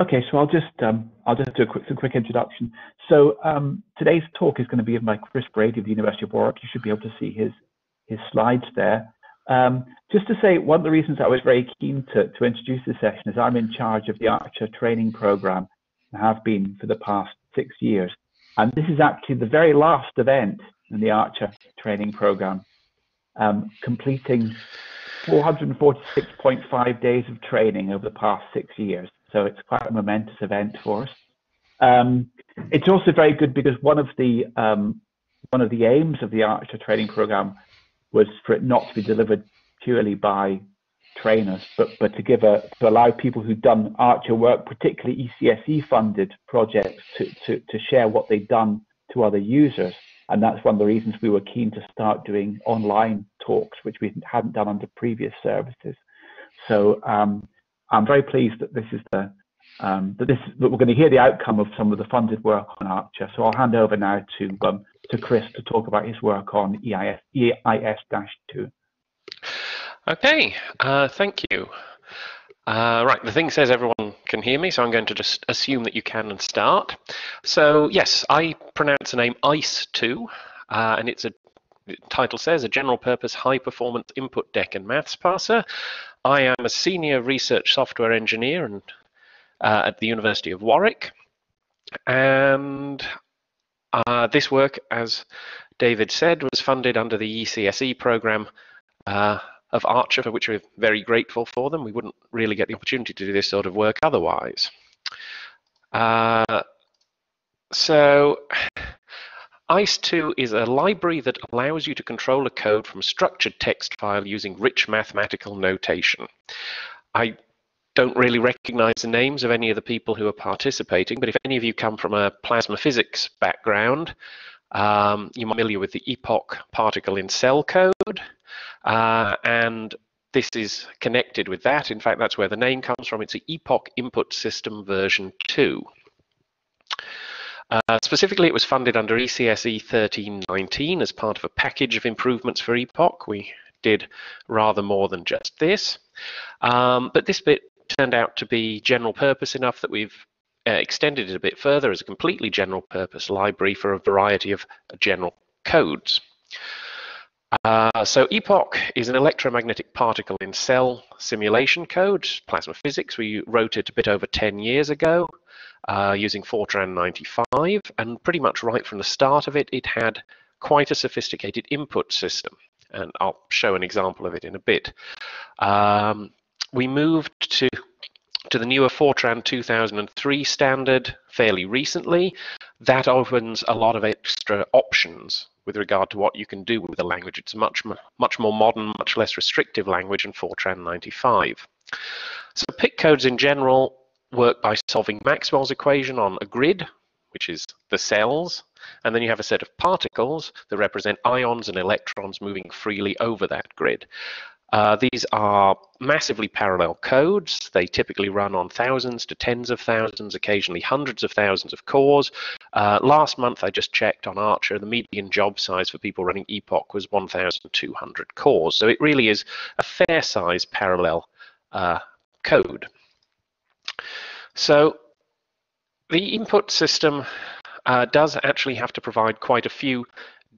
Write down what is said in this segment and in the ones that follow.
Okay, so I'll just um, I'll just do a quick, quick introduction. So um, today's talk is going to be by Chris Brady of the University of Warwick. You should be able to see his his slides there. Um, just to say, one of the reasons I was very keen to, to introduce this session is I'm in charge of the Archer training program and have been for the past six years. And this is actually the very last event in the Archer training program, um, completing 446.5 days of training over the past six years. So it's quite a momentous event for us. Um, it's also very good because one of the um, one of the aims of the Archer training program was for it not to be delivered purely by trainers, but but to give a to allow people who've done Archer work, particularly ECSE funded projects, to, to to share what they've done to other users. And that's one of the reasons we were keen to start doing online talks, which we hadn't done under previous services. So um, I'm very pleased that this is the um, that this that we're going to hear the outcome of some of the funded work on Archer. So I'll hand over now to um, to Chris to talk about his work on EIS EIS-2. Okay, uh, thank you. Uh, right, the thing says everyone can hear me, so I'm going to just assume that you can and start. So yes, I pronounce the name ICE2, uh, and it's a title says a general purpose high performance input deck and maths parser. I am a senior research software engineer and, uh, at the University of Warwick. And uh, this work, as David said, was funded under the ECSE program uh, of Archer, for which we're very grateful for them. We wouldn't really get the opportunity to do this sort of work otherwise. Uh, so ICE2 is a library that allows you to control a code from a structured text file using rich mathematical notation. I don't really recognize the names of any of the people who are participating, but if any of you come from a plasma physics background, um, you're familiar with the epoch particle in cell code, uh, and this is connected with that. In fact, that's where the name comes from. It's the epoch input system version 2. Uh, specifically, it was funded under ECSE 1319 as part of a package of improvements for Epoch. We did rather more than just this. Um, but this bit turned out to be general purpose enough that we've uh, extended it a bit further as a completely general purpose library for a variety of general codes. Uh, so Epoch is an electromagnetic particle in cell simulation code, plasma physics. We wrote it a bit over 10 years ago uh, using Fortran 95, and pretty much right from the start of it, it had quite a sophisticated input system, and I'll show an example of it in a bit. Um, we moved to to the newer Fortran 2003 standard fairly recently. That opens a lot of extra options with regard to what you can do with the language. It's a much, much more modern, much less restrictive language than Fortran 95. So PIC codes in general work by solving Maxwell's equation on a grid, which is the cells, and then you have a set of particles that represent ions and electrons moving freely over that grid. Uh, these are massively parallel codes. They typically run on thousands to tens of thousands, occasionally hundreds of thousands of cores. Uh, last month, I just checked on Archer, the median job size for people running Epoch was 1,200 cores. So it really is a fair size parallel uh, code. So the input system uh, does actually have to provide quite a few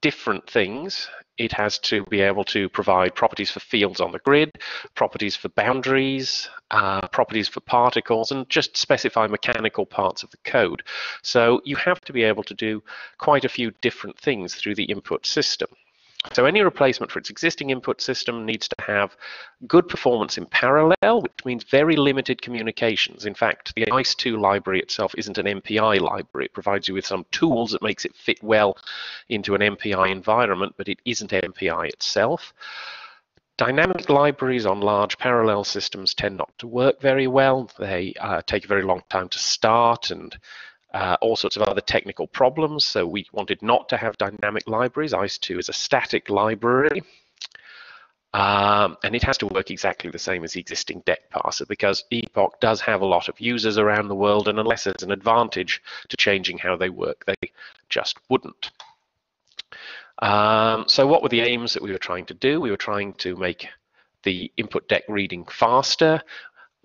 different things. It has to be able to provide properties for fields on the grid, properties for boundaries, uh, properties for particles, and just specify mechanical parts of the code. So you have to be able to do quite a few different things through the input system. So any replacement for its existing input system needs to have good performance in parallel, which means very limited communications. In fact, the ICE2 library itself isn't an MPI library. It provides you with some tools that makes it fit well into an MPI environment, but it isn't MPI itself. Dynamic libraries on large parallel systems tend not to work very well. They uh, take a very long time to start and uh, all sorts of other technical problems. So we wanted not to have dynamic libraries. ICE2 is a static library. Um, and it has to work exactly the same as the existing deck parser because Epoch does have a lot of users around the world, and unless there's an advantage to changing how they work, they just wouldn't. Um, so what were the aims that we were trying to do? We were trying to make the input deck reading faster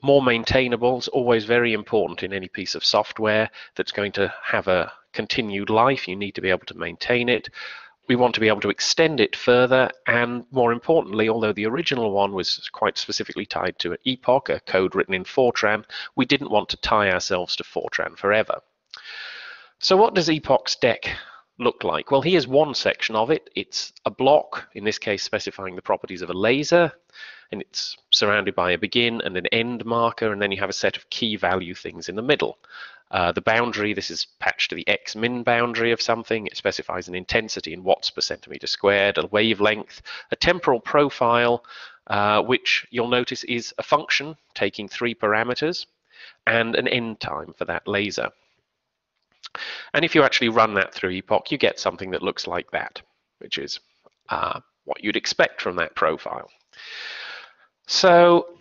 more maintainable is always very important in any piece of software that's going to have a continued life. You need to be able to maintain it. We want to be able to extend it further, and more importantly, although the original one was quite specifically tied to an epoch, a code written in Fortran, we didn't want to tie ourselves to Fortran forever. So what does epoch's deck look like? Well, here's one section of it. It's a block, in this case specifying the properties of a laser, and it's surrounded by a begin and an end marker, and then you have a set of key value things in the middle. Uh, the boundary, this is patched to the x min boundary of something. It specifies an intensity in watts per centimeter squared, a wavelength, a temporal profile, uh, which you'll notice is a function taking three parameters, and an end time for that laser. And if you actually run that through Epoch, you get something that looks like that, which is uh, what you'd expect from that profile. So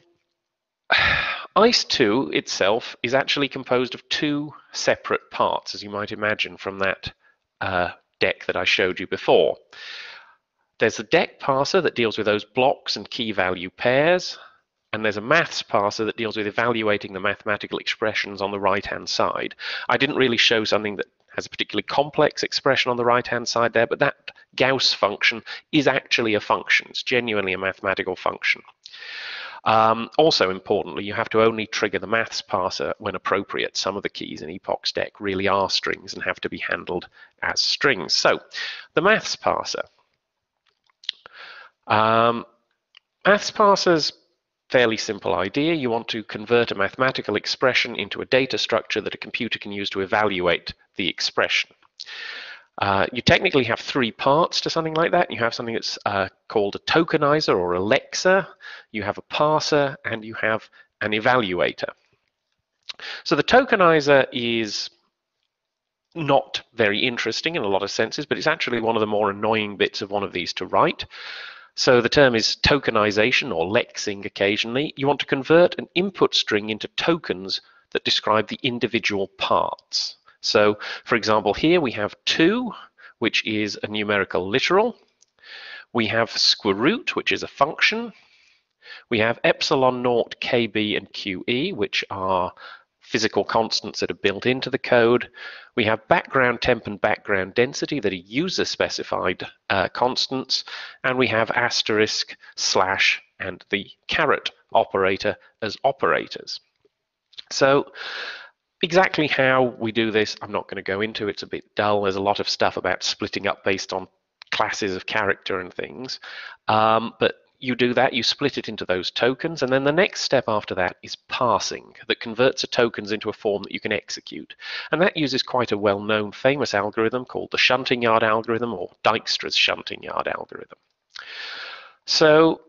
ICE2 itself is actually composed of two separate parts, as you might imagine from that uh, deck that I showed you before. There's the deck parser that deals with those blocks and key value pairs, and there's a maths parser that deals with evaluating the mathematical expressions on the right-hand side. I didn't really show something that has a particularly complex expression on the right-hand side there, but that Gauss function is actually a function. It's genuinely a mathematical function. Um, also importantly, you have to only trigger the maths parser when appropriate. Some of the keys in Epoch's deck really are strings and have to be handled as strings. So the maths parser. Um, maths parsers fairly simple idea. You want to convert a mathematical expression into a data structure that a computer can use to evaluate the expression. Uh, you technically have three parts to something like that. You have something that's uh, called a tokenizer or a lexer, you have a parser, and you have an evaluator. So the tokenizer is not very interesting in a lot of senses, but it's actually one of the more annoying bits of one of these to write. So the term is tokenization or lexing occasionally. You want to convert an input string into tokens that describe the individual parts. So for example, here we have 2, which is a numerical literal. We have square root, which is a function. We have epsilon naught, kb, and qe, which are physical constants that are built into the code. We have background temp and background density that are user specified uh, constants. And we have asterisk, slash, and the caret operator as operators. So exactly how we do this, I'm not going to go into. It's a bit dull. There's a lot of stuff about splitting up based on classes of character and things. Um, but you do that, you split it into those tokens, and then the next step after that is parsing, that converts the tokens into a form that you can execute. And that uses quite a well-known famous algorithm called the shunting yard algorithm or Dijkstra's shunting yard algorithm. So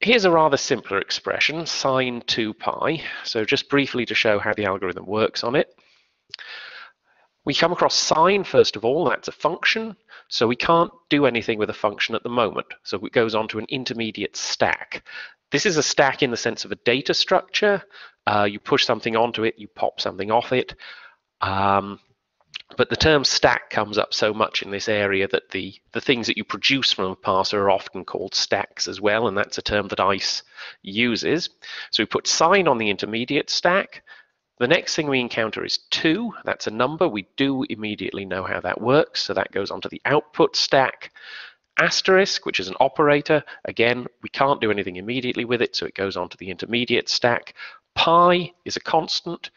here's a rather simpler expression, sine 2 pi. So just briefly to show how the algorithm works on it. We come across sine, first of all, that's a function. So we can't do anything with a function at the moment. So it goes on to an intermediate stack. This is a stack in the sense of a data structure. Uh, you push something onto it, you pop something off it. Um, but the term stack comes up so much in this area that the, the things that you produce from a parser are often called stacks as well, and that's a term that ICE uses. So we put sine on the intermediate stack, the next thing we encounter is 2. That's a number. We do immediately know how that works, so that goes onto the output stack. Asterisk, which is an operator, again, we can't do anything immediately with it, so it goes onto the intermediate stack. Pi is a constant.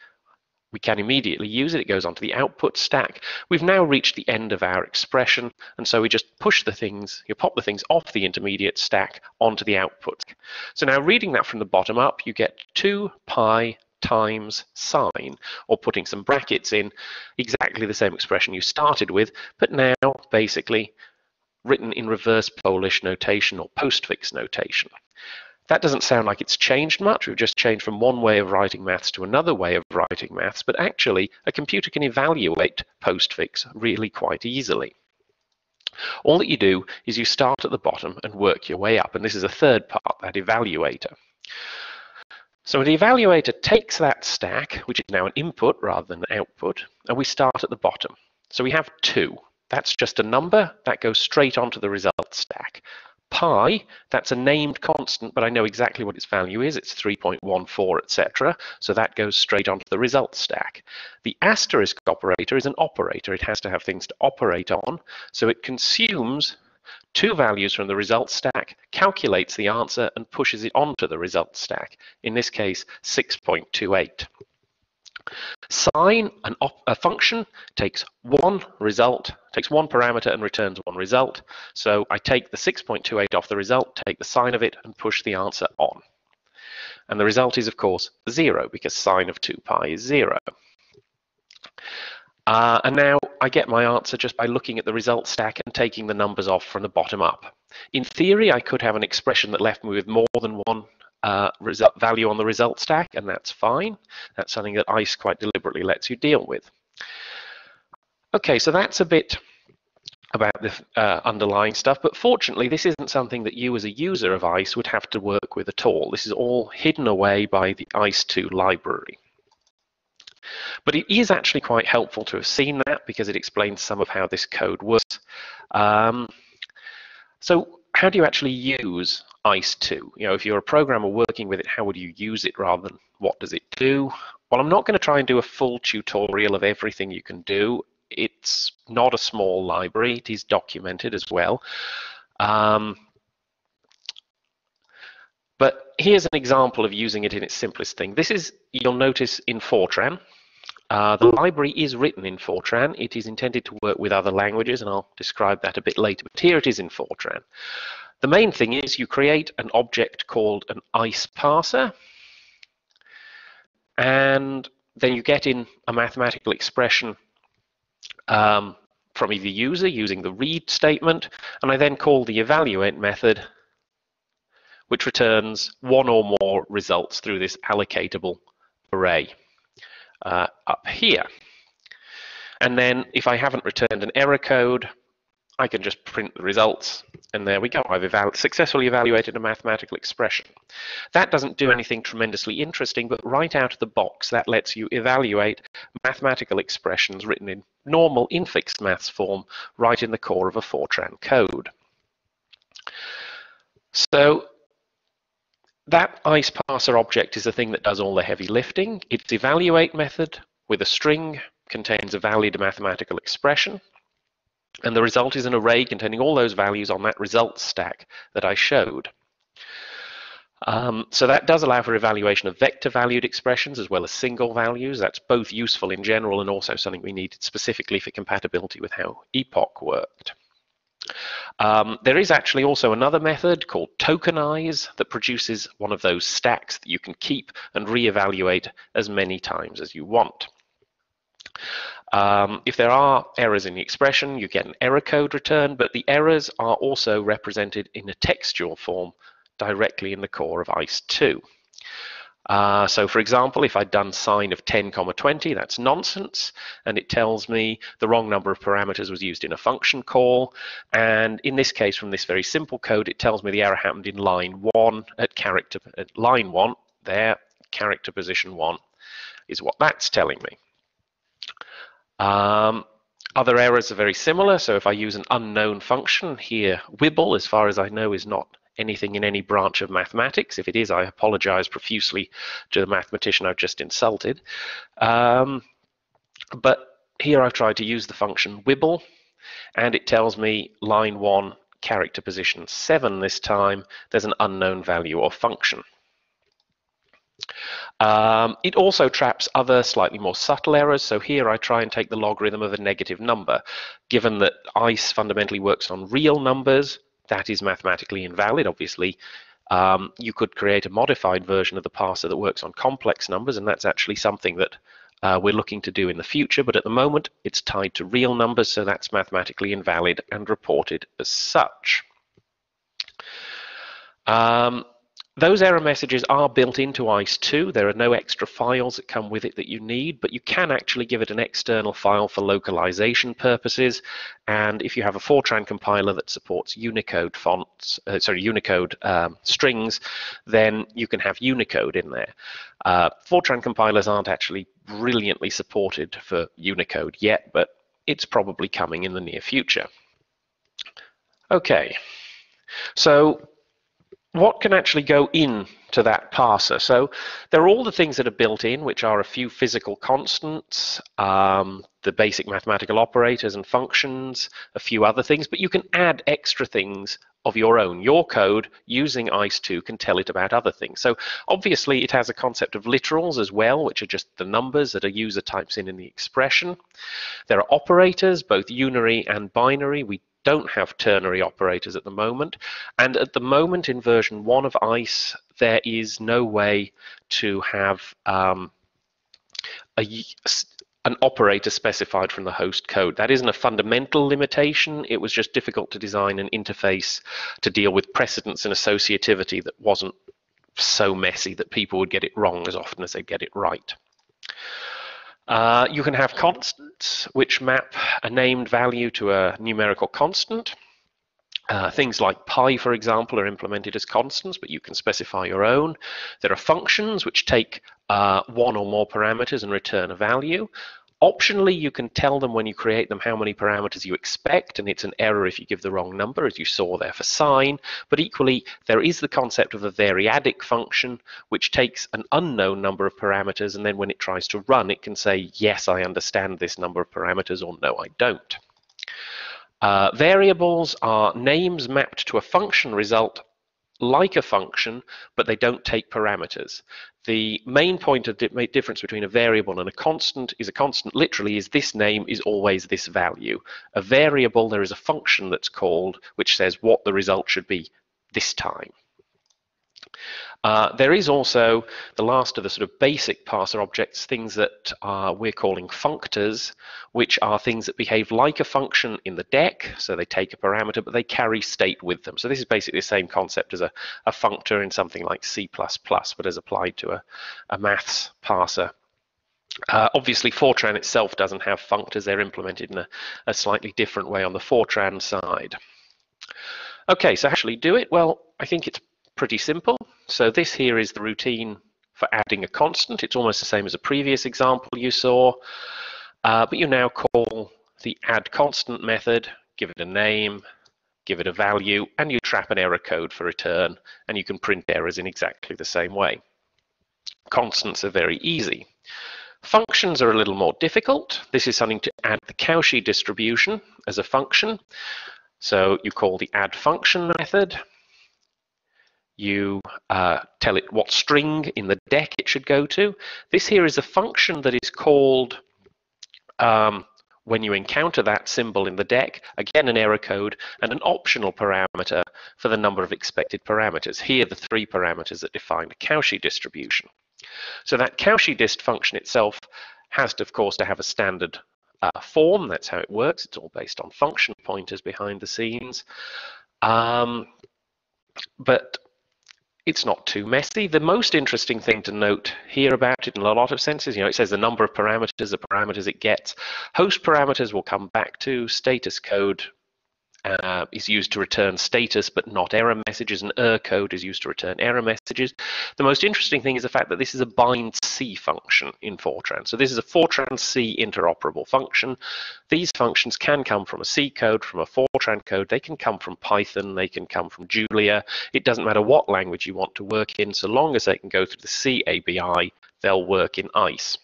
We can immediately use it. It goes onto the output stack. We've now reached the end of our expression, and so we just push the things, you pop the things off the intermediate stack onto the output. So now reading that from the bottom up, you get 2 pi times sine, or putting some brackets in, exactly the same expression you started with, but now basically written in reverse Polish notation or postfix notation. That doesn't sound like it's changed much. We've just changed from one way of writing maths to another way of writing maths, but actually a computer can evaluate postfix really quite easily. All that you do is you start at the bottom and work your way up, and this is a third part, that evaluator. So the evaluator takes that stack, which is now an input rather than an output, and we start at the bottom. So we have 2. That's just a number that goes straight onto the result stack. pi, that's a named constant, but I know exactly what its value is. It's 3.14, etc. So that goes straight onto the result stack. The asterisk operator is an operator. It has to have things to operate on. So it consumes two values from the result stack, calculates the answer, and pushes it onto the result stack. In this case, 6.28. Sine, an a function, takes one result, takes one parameter and returns one result. So I take the 6.28 off the result, take the sine of it, and push the answer on. And the result is, of course, 0, because sine of 2 pi is 0. Uh, and now I get my answer just by looking at the result stack and taking the numbers off from the bottom up. In theory, I could have an expression that left me with more than one uh, result value on the result stack, and that's fine. That's something that ICE quite deliberately lets you deal with. Okay, so that's a bit about the uh, underlying stuff, but fortunately this isn't something that you as a user of ICE would have to work with at all. This is all hidden away by the ICE2 library. But it is actually quite helpful to have seen that because it explains some of how this code works. Um, so how do you actually use ICE2? You know, if you're a programmer working with it, how would you use it rather than what does it do? Well, I'm not going to try and do a full tutorial of everything you can do. It's not a small library. It is documented as well. Um, but here's an example of using it in its simplest thing. This is, you'll notice in Fortran. Uh, the library is written in Fortran. It is intended to work with other languages, and I'll describe that a bit later. But here it is in Fortran. The main thing is you create an object called an ICE parser, and then you get in a mathematical expression um, from the user using the read statement, and I then call the evaluate method, which returns one or more results through this allocatable array uh, up here. And then if I haven't returned an error code, I can just print the results, and there we go. I've evalu successfully evaluated a mathematical expression. That doesn't do anything tremendously interesting, but right out of the box, that lets you evaluate mathematical expressions written in normal infixed maths form right in the core of a Fortran code. So that ICE parser object is the thing that does all the heavy lifting. Its evaluate method with a string contains a valid mathematical expression. And the result is an array containing all those values on that result stack that I showed. Um, so that does allow for evaluation of vector valued expressions as well as single values. That's both useful in general and also something we needed specifically for compatibility with how Epoch worked. Um, there is actually also another method called tokenize that produces one of those stacks that you can keep and reevaluate as many times as you want. Um, if there are errors in the expression, you get an error code return, but the errors are also represented in a textual form directly in the core of ICE2. Uh, so for example, if I'd done sine of 10 comma 20, that's nonsense, and it tells me the wrong number of parameters was used in a function call. And in this case, from this very simple code, it tells me the error happened in line one at character at line one. There, character position one is what that's telling me. Um, other errors are very similar. So if I use an unknown function here, Wibble, as far as I know, is not anything in any branch of mathematics. If it is, I apologize profusely to the mathematician I've just insulted. Um, but here I've tried to use the function Wibble, and it tells me line 1, character position 7 this time, there's an unknown value or function. Um, it also traps other slightly more subtle errors. So here I try and take the logarithm of a negative number. Given that ICE fundamentally works on real numbers, that is mathematically invalid, obviously. Um, you could create a modified version of the parser that works on complex numbers, and that's actually something that uh, we're looking to do in the future, but at the moment it's tied to real numbers, so that's mathematically invalid and reported as such. Um, those error messages are built into ICE2. There are no extra files that come with it that you need, but you can actually give it an external file for localization purposes. And if you have a Fortran compiler that supports Unicode fonts, uh, sorry, Unicode um, strings, then you can have Unicode in there. Uh, Fortran compilers aren't actually brilliantly supported for Unicode yet, but it's probably coming in the near future. Okay. So what can actually go in to that parser? So there are all the things that are built in, which are a few physical constants, um, the basic mathematical operators and functions, a few other things, but you can add extra things of your own. Your code using ICE2 can tell it about other things. So obviously it has a concept of literals as well, which are just the numbers that a user types in in the expression. There are operators, both unary and binary. We don't have ternary operators at the moment. And at the moment in version 1 of ICE, there is no way to have um, a, an operator specified from the host code. That isn't a fundamental limitation. It was just difficult to design an interface to deal with precedence and associativity that wasn't so messy that people would get it wrong as often as they get it right. Uh, you can have constants which map a named value to a numerical constant. Uh, things like pi, for example, are implemented as constants, but you can specify your own. There are functions which take uh, one or more parameters and return a value. Optionally, you can tell them when you create them how many parameters you expect, and it's an error if you give the wrong number, as you saw there for sine. But equally, there is the concept of a variadic function, which takes an unknown number of parameters, and then when it tries to run, it can say, yes, I understand this number of parameters, or no, I don't. Uh, variables are names mapped to a function result like a function, but they don't take parameters. The main point of di difference between a variable and a constant is a constant literally is this name is always this value. A variable, there is a function that's called which says what the result should be this time. Uh, there is also the last of the sort of basic parser objects, things that uh, we're calling functors, which are things that behave like a function in the deck. So they take a parameter, but they carry state with them. So this is basically the same concept as a, a functor in something like C++, but as applied to a, a maths parser. Uh, obviously, Fortran itself doesn't have functors. They're implemented in a, a slightly different way on the Fortran side. Okay, so actually do it? Well, I think it's pretty simple. So this here is the routine for adding a constant. It's almost the same as a previous example you saw, uh, but you now call the add constant method, give it a name, give it a value, and you trap an error code for return, and you can print errors in exactly the same way. Constants are very easy. Functions are a little more difficult. This is something to add the Cauchy distribution as a function. So you call the add function method, you uh, tell it what string in the deck it should go to. This here is a function that is called um, when you encounter that symbol in the deck, again an error code and an optional parameter for the number of expected parameters. Here the three parameters that define the Cauchy distribution. So that Cauchy dist function itself has to, of course to have a standard uh, form. That's how it works. It's all based on function pointers behind the scenes. Um, but it's not too messy. The most interesting thing to note here about it in a lot of senses, you know, it says the number of parameters, the parameters it gets. Host parameters will come back to status code uh, is used to return status but not error messages, and err code is used to return error messages. The most interesting thing is the fact that this is a bind C function in Fortran. So this is a Fortran C interoperable function. These functions can come from a C code, from a Fortran code, they can come from Python, they can come from Julia. It doesn't matter what language you want to work in, so long as they can go through the C ABI, they'll work in ICE.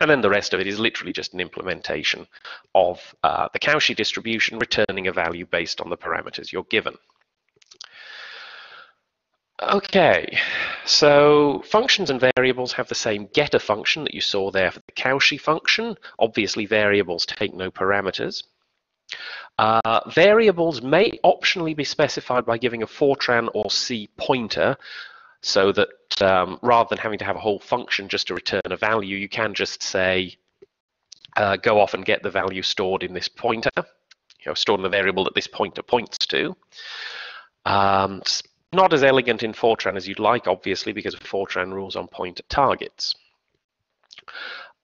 And then the rest of it is literally just an implementation of uh, the Cauchy distribution, returning a value based on the parameters you're given. Okay, so functions and variables have the same getter function that you saw there for the Cauchy function. Obviously, variables take no parameters. Uh, variables may optionally be specified by giving a Fortran or C pointer, so that um, rather than having to have a whole function just to return a value, you can just say, uh, go off and get the value stored in this pointer, you know, stored in the variable that this pointer points to. Um, not as elegant in Fortran as you'd like, obviously, because Fortran rules on pointer targets.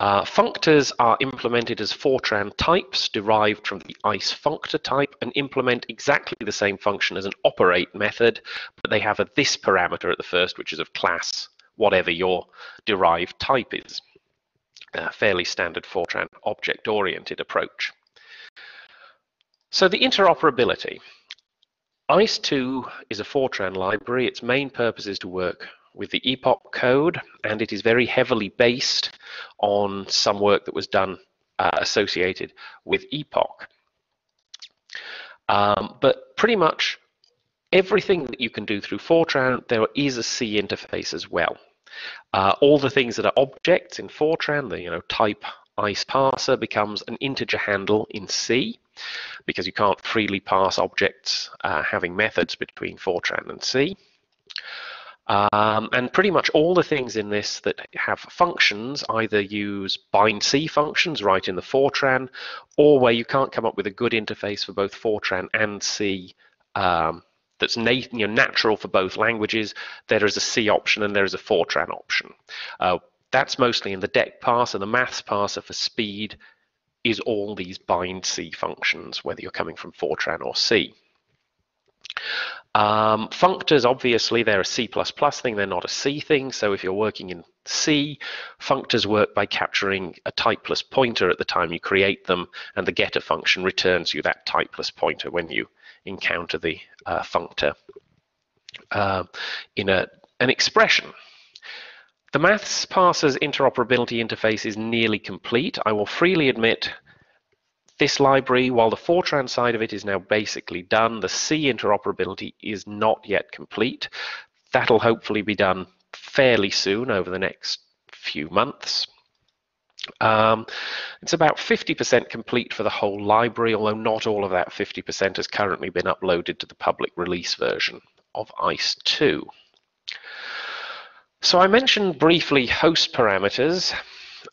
Uh, functors are implemented as Fortran types derived from the ICE functor type and implement exactly the same function as an operate method, but they have a this parameter at the first, which is of class whatever your derived type is. A fairly standard Fortran object-oriented approach. So the interoperability. ICE2 is a Fortran library. Its main purpose is to work with the Epoch code, and it is very heavily based on some work that was done uh, associated with Epoch. Um, but pretty much everything that you can do through Fortran, there is a C interface as well. Uh, all the things that are objects in Fortran, the you know type ICE parser becomes an integer handle in C because you can't freely pass objects uh, having methods between Fortran and C. Um, and pretty much all the things in this that have functions either use bind C functions right in the Fortran, or where you can't come up with a good interface for both Fortran and C um, that's you know, natural for both languages, there is a C option and there is a Fortran option. Uh, that's mostly in the deck parser. The maths parser for speed is all these bind C functions, whether you're coming from Fortran or C. Um, functors, obviously, they're a C++ thing, they're not a C thing. So if you're working in C, functors work by capturing a typeless pointer at the time you create them, and the getter function returns you that typeless pointer when you encounter the uh, functor uh, in a, an expression. The maths parser's interoperability interface is nearly complete. I will freely admit this library, while the Fortran side of it is now basically done, the C interoperability is not yet complete. That'll hopefully be done fairly soon over the next few months. Um, it's about 50% complete for the whole library, although not all of that 50% has currently been uploaded to the public release version of ICE 2. So I mentioned briefly host parameters.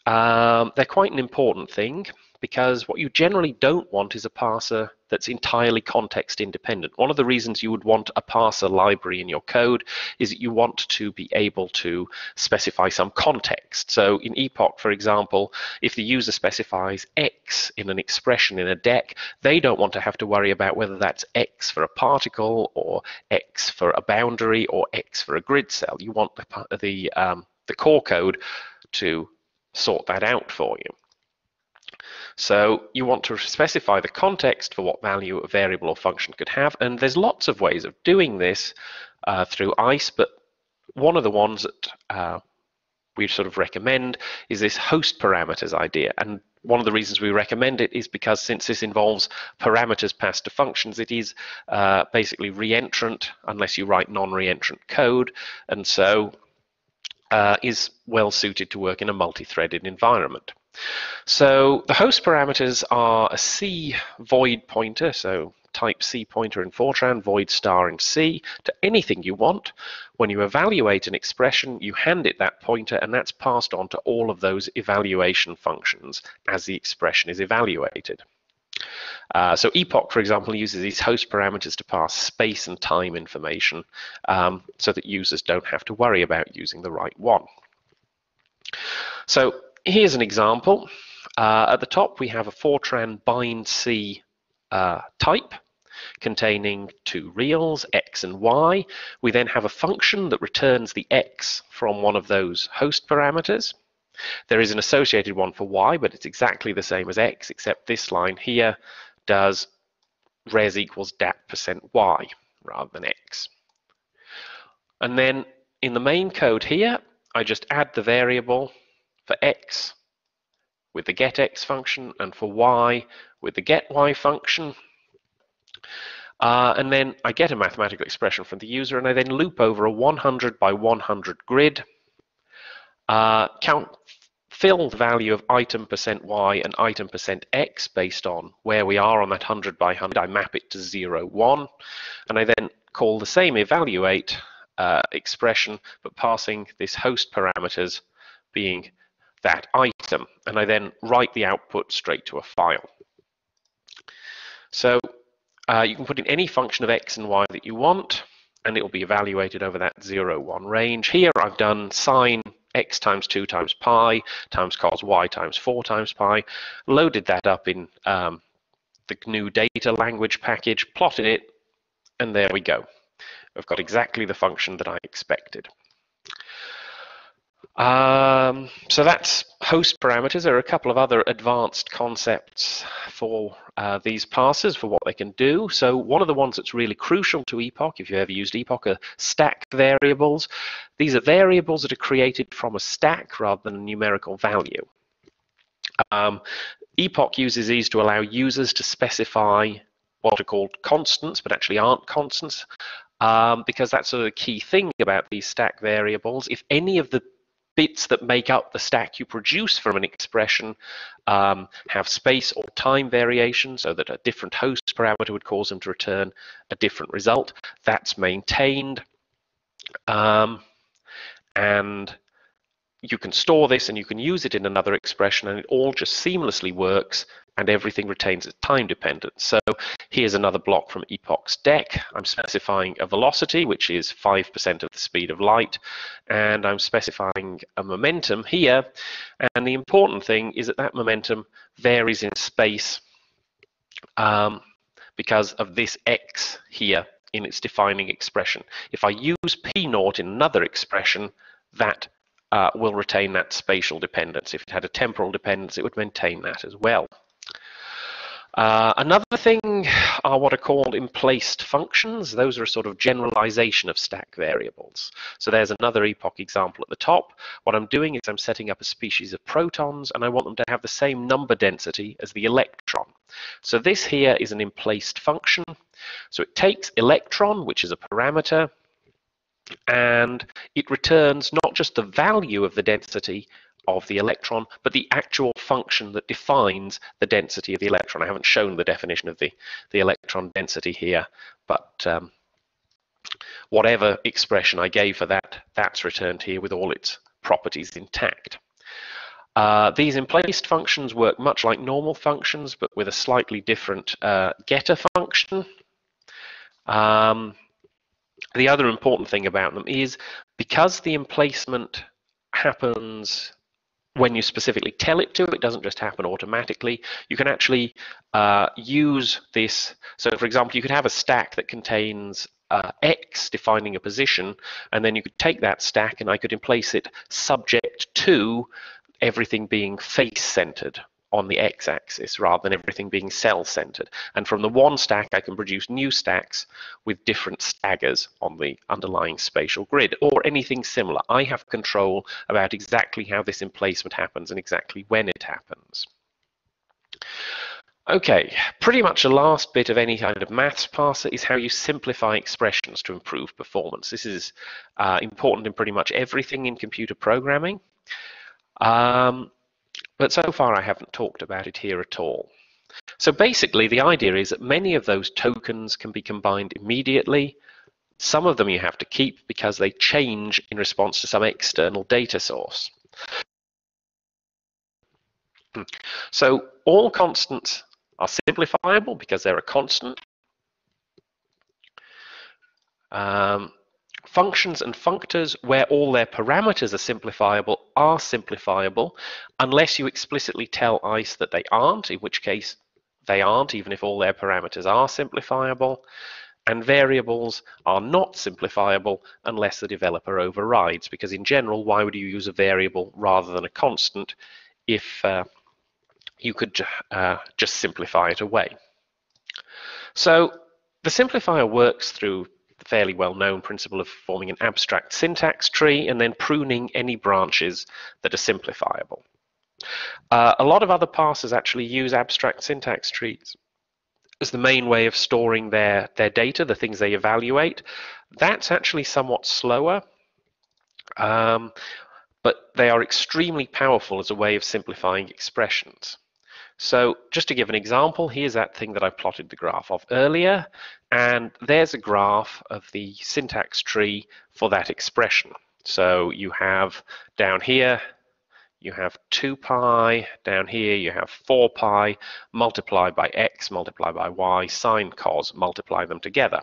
Um, they're quite an important thing because what you generally don't want is a parser that's entirely context independent. One of the reasons you would want a parser library in your code is that you want to be able to specify some context. So in Epoch, for example, if the user specifies X in an expression in a deck, they don't want to have to worry about whether that's X for a particle or X for a boundary or X for a grid cell. You want the, the, um, the core code to sort that out for you. So you want to specify the context for what value a variable or function could have, and there's lots of ways of doing this uh, through ICE, but one of the ones that uh, we sort of recommend is this host parameters idea. And one of the reasons we recommend it is because since this involves parameters passed to functions, it is uh, basically reentrant unless you write non-reentrant code, and so uh, is well suited to work in a multi-threaded environment. So the host parameters are a C void pointer, so type C pointer in Fortran, void star in C, to anything you want. When you evaluate an expression, you hand it that pointer, and that's passed on to all of those evaluation functions as the expression is evaluated. Uh, so Epoch, for example, uses these host parameters to pass space and time information um, so that users don't have to worry about using the right one. So here's an example. Uh, at the top, we have a Fortran bind C uh, type containing two reals, x and y. We then have a function that returns the x from one of those host parameters. There is an associated one for y, but it's exactly the same as x, except this line here does res equals dat percent y rather than x. And then in the main code here, I just add the variable for x with the getX function and for y with the getY function. Uh, and then I get a mathematical expression from the user and I then loop over a 100 by 100 grid, uh, count, fill the value of item percent y and item percent x based on where we are on that 100 by 100. I map it to 0, 1, and I then call the same evaluate uh, expression, but passing this host parameters being that item, and I then write the output straight to a file. So uh, you can put in any function of x and y that you want, and it will be evaluated over that 0, 1 range. Here I've done sine x times 2 times pi times cos y times 4 times pi, loaded that up in um, the GNU data language package, plotted it, and there we go. I've got exactly the function that I expected. Um, so that's host parameters. There are a couple of other advanced concepts for uh, these parsers for what they can do. So one of the ones that's really crucial to Epoch, if you ever used Epoch, are stack variables. These are variables that are created from a stack rather than a numerical value. Um, Epoch uses these to allow users to specify what are called constants, but actually aren't constants, um, because that's sort of the key thing about these stack variables. If any of the bits that make up the stack you produce from an expression um, have space or time variation so that a different host parameter would cause them to return a different result. That's maintained. Um, and you can store this and you can use it in another expression and it all just seamlessly works and everything retains its time dependence. So here's another block from Epoch's deck. I'm specifying a velocity, which is 5% of the speed of light, and I'm specifying a momentum here. And the important thing is that that momentum varies in space um, because of this x here in its defining expression. If I use p naught in another expression, that uh, will retain that spatial dependence. If it had a temporal dependence, it would maintain that as well. Uh, another thing are what are called emplaced functions. Those are a sort of generalization of stack variables. So there's another epoch example at the top. What I'm doing is I'm setting up a species of protons and I want them to have the same number density as the electron. So this here is an emplaced function. So it takes electron, which is a parameter, and it returns not just the value of the density of the electron, but the actual function that defines the density of the electron. I haven't shown the definition of the, the electron density here, but um, whatever expression I gave for that, that's returned here with all its properties intact. Uh, these emplaced functions work much like normal functions, but with a slightly different uh, getter function. Um, the other important thing about them is because the emplacement happens when you specifically tell it to, it doesn't just happen automatically. You can actually uh, use this. So, for example, you could have a stack that contains uh, X defining a position, and then you could take that stack and I could emplace it subject to everything being face centered on the x-axis rather than everything being cell-centered. And from the one stack, I can produce new stacks with different staggers on the underlying spatial grid or anything similar. I have control about exactly how this emplacement happens and exactly when it happens. Okay, pretty much the last bit of any kind of maths parser is how you simplify expressions to improve performance. This is uh, important in pretty much everything in computer programming. Um, but so far I haven't talked about it here at all. So basically the idea is that many of those tokens can be combined immediately. Some of them you have to keep because they change in response to some external data source. So all constants are simplifiable because they're a constant. Um, Functions and functors, where all their parameters are simplifiable, are simplifiable unless you explicitly tell ICE that they aren't, in which case they aren't, even if all their parameters are simplifiable. And variables are not simplifiable unless the developer overrides, because in general, why would you use a variable rather than a constant if uh, you could uh, just simplify it away? So the simplifier works through fairly well-known principle of forming an abstract syntax tree and then pruning any branches that are simplifiable. Uh, a lot of other parsers actually use abstract syntax trees as the main way of storing their, their data, the things they evaluate. That's actually somewhat slower, um, but they are extremely powerful as a way of simplifying expressions. So just to give an example, here's that thing that I plotted the graph of earlier, and there's a graph of the syntax tree for that expression. So you have down here, you have 2 pi, down here you have 4 pi, multiply by x, multiply by y, sine cos, multiply them together.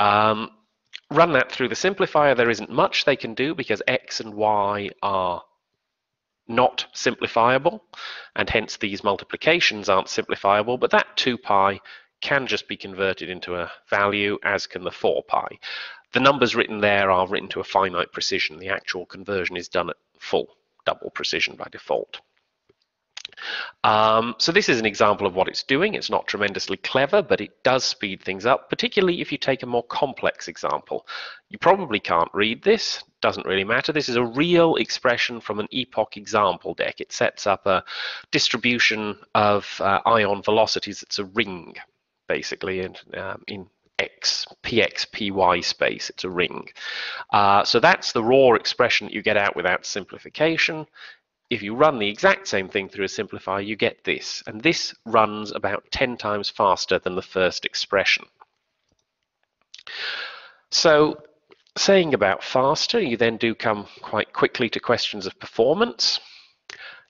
Um, run that through the simplifier, there isn't much they can do because x and y are not simplifiable, and hence these multiplications aren't simplifiable, but that 2 pi can just be converted into a value, as can the 4 pi. the numbers written there are written to a finite precision. The actual conversion is done at full double precision by default. Um, so this is an example of what it's doing. It's not tremendously clever, but it does speed things up, particularly if you take a more complex example. You probably can't read this, doesn't really matter. This is a real expression from an epoch example deck. It sets up a distribution of uh, ion velocities. It's a ring, basically, in, um, in x, px, py space. It's a ring. Uh, so that's the raw expression that you get out without simplification if you run the exact same thing through a simplifier, you get this. And this runs about 10 times faster than the first expression. So saying about faster, you then do come quite quickly to questions of performance.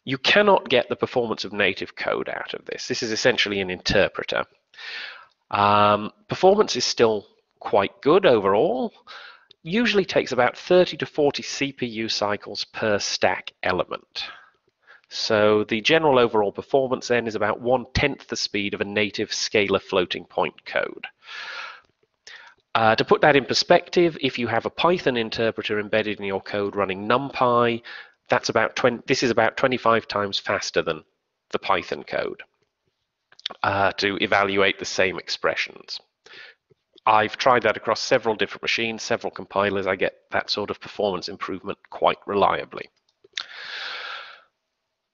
You cannot get the performance of native code out of this. This is essentially an interpreter. Um, performance is still quite good overall. Usually takes about 30 to 40 CPU cycles per stack element. So the general overall performance then is about one-tenth the speed of a native scalar floating point code. Uh, to put that in perspective, if you have a Python interpreter embedded in your code running NumPy, that's about 20, this is about 25 times faster than the Python code uh, to evaluate the same expressions. I've tried that across several different machines, several compilers. I get that sort of performance improvement quite reliably.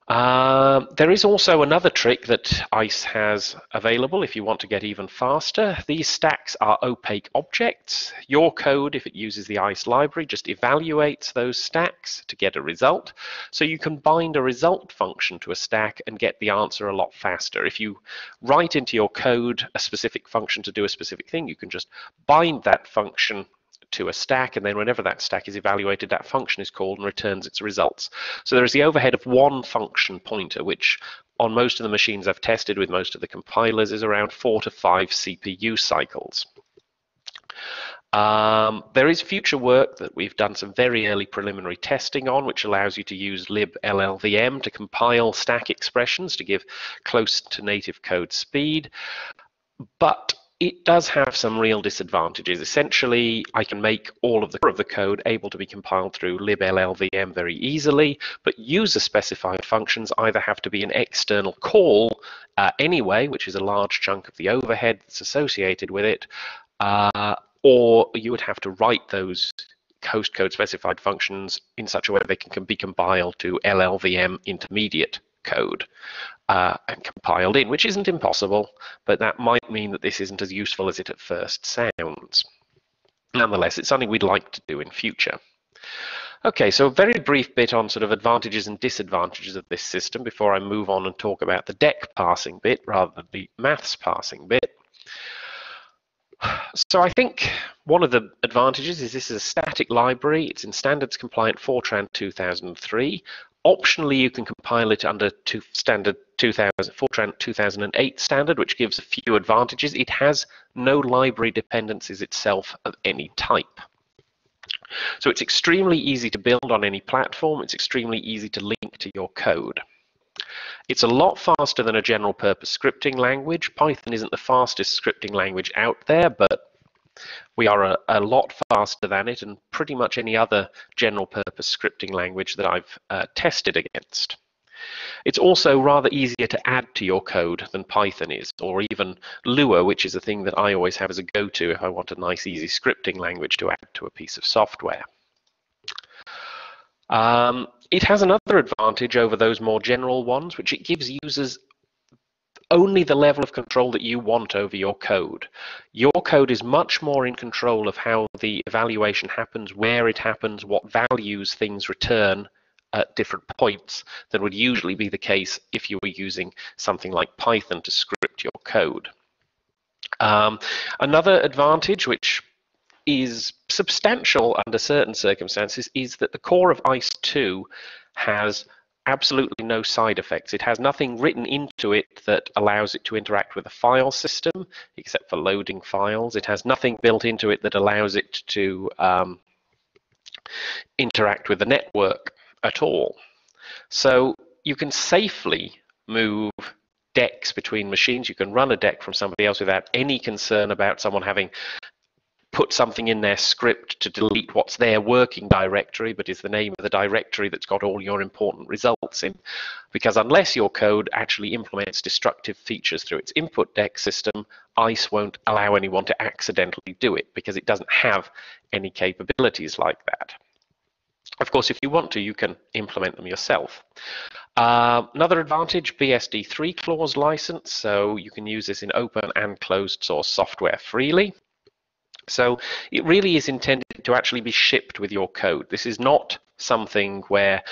Uh, there is also another trick that ICE has available if you want to get even faster. These stacks are opaque objects. Your code, if it uses the ICE library, just evaluates those stacks to get a result. So you can bind a result function to a stack and get the answer a lot faster. If you write into your code a specific function to do a specific thing, you can just bind that function to a stack, and then whenever that stack is evaluated, that function is called and returns its results. So there is the overhead of one function pointer, which on most of the machines I've tested with most of the compilers is around four to five CPU cycles. Um, there is future work that we've done some very early preliminary testing on, which allows you to use libllvm to compile stack expressions to give close to native code speed. But it does have some real disadvantages. Essentially, I can make all of the of the code able to be compiled through libllvm very easily, but user-specified functions either have to be an external call uh, anyway, which is a large chunk of the overhead that's associated with it, uh, or you would have to write those host code specified functions in such a way they can, can be compiled to LLVM intermediate code uh, and compiled in, which isn't impossible, but that might mean that this isn't as useful as it at first sounds. Nonetheless, it's something we'd like to do in future. Okay, so a very brief bit on sort of advantages and disadvantages of this system before I move on and talk about the deck parsing bit rather than the maths parsing bit. So I think one of the advantages is this is a static library. It's in standards compliant Fortran 2003. Optionally, you can compile it under two standard 2000, Fortran 2008 standard, which gives a few advantages. It has no library dependencies itself of any type. So it's extremely easy to build on any platform. It's extremely easy to link to your code. It's a lot faster than a general purpose scripting language. Python isn't the fastest scripting language out there, but we are a, a, lot faster than it and pretty much any other general purpose scripting language that I've uh, tested against. It's also rather easier to add to your code than Python is, or even Lua, which is a thing that I always have as a go-to if I want a nice, easy scripting language to add to a piece of software. Um, it has another advantage over those more general ones, which it gives users only the level of control that you want over your code. Your code is much more in control of how the evaluation happens, where it happens, what values things return at different points than would usually be the case if you were using something like Python to script your code. Um, another advantage, which is substantial under certain circumstances, is that the core of ICE2 has absolutely no side effects. It has nothing written into it that allows it to interact with a file system, except for loading files. It has nothing built into it that allows it to um, interact with the network at all. So you can safely move decks between machines. You can run a deck from somebody else without any concern about someone having put something in their script to delete what's their working directory, but is the name of the directory that's got all your important results in. Because unless your code actually implements destructive features through its input deck system, ICE won't allow anyone to accidentally do it because it doesn't have any capabilities like that. Of course, if you want to, you can implement them yourself. Uh, another advantage, BSD3 clause license, so you can use this in open and closed source software freely. So it really is intended to actually be shipped with your code. This is not something where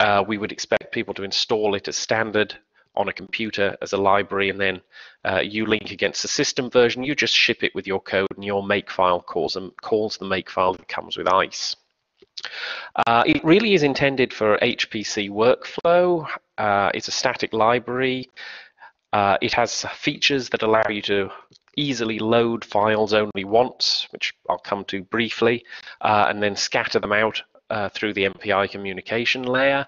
uh, we would expect people to install it as standard on a computer as a library and then uh, you link against the system version. You just ship it with your code and your makefile calls, calls the makefile that comes with ICE. Uh, it really is intended for HPC workflow. Uh, it's a static library. Uh, it has features that allow you to easily load files only once, which I'll come to briefly, uh, and then scatter them out uh, through the MPI communication layer.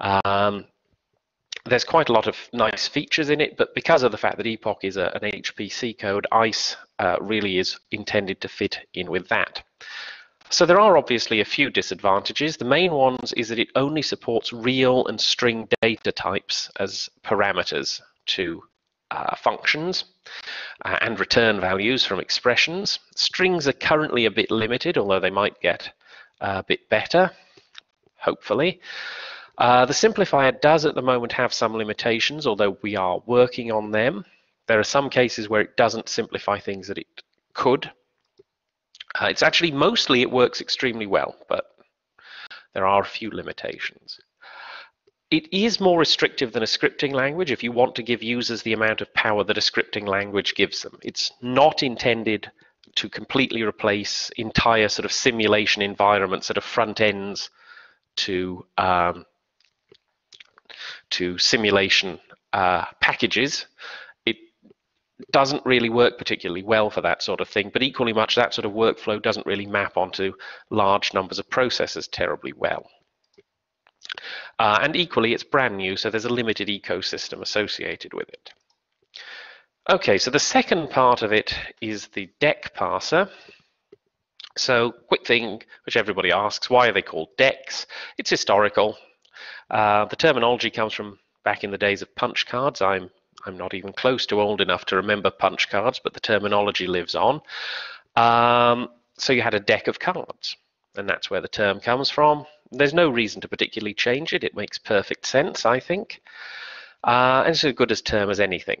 Um, there's quite a lot of nice features in it, but because of the fact that Epoch is a, an HPC code, ICE uh, really is intended to fit in with that. So there are obviously a few disadvantages. The main ones is that it only supports real and string data types as parameters to uh, functions uh, and return values from expressions. Strings are currently a bit limited, although they might get a bit better, hopefully. Uh, the simplifier does at the moment have some limitations, although we are working on them. There are some cases where it doesn't simplify things that it could. Uh, it's actually mostly it works extremely well, but there are a few limitations. It is more restrictive than a scripting language if you want to give users the amount of power that a scripting language gives them. It's not intended to completely replace entire sort of simulation environments that are front ends to um, to simulation uh, packages It doesn't really work particularly well for that sort of thing, but equally much that sort of workflow doesn't really map onto large numbers of processors terribly well. Uh, and equally, it's brand new, so there's a limited ecosystem associated with it. Okay, so the second part of it is the deck parser. So quick thing, which everybody asks, why are they called decks? It's historical. Uh, the terminology comes from back in the days of punch cards. I'm I'm not even close to old enough to remember punch cards, but the terminology lives on. Um, so you had a deck of cards, and that's where the term comes from. There's no reason to particularly change it. It makes perfect sense, I think. Uh, and it's as good as term as anything.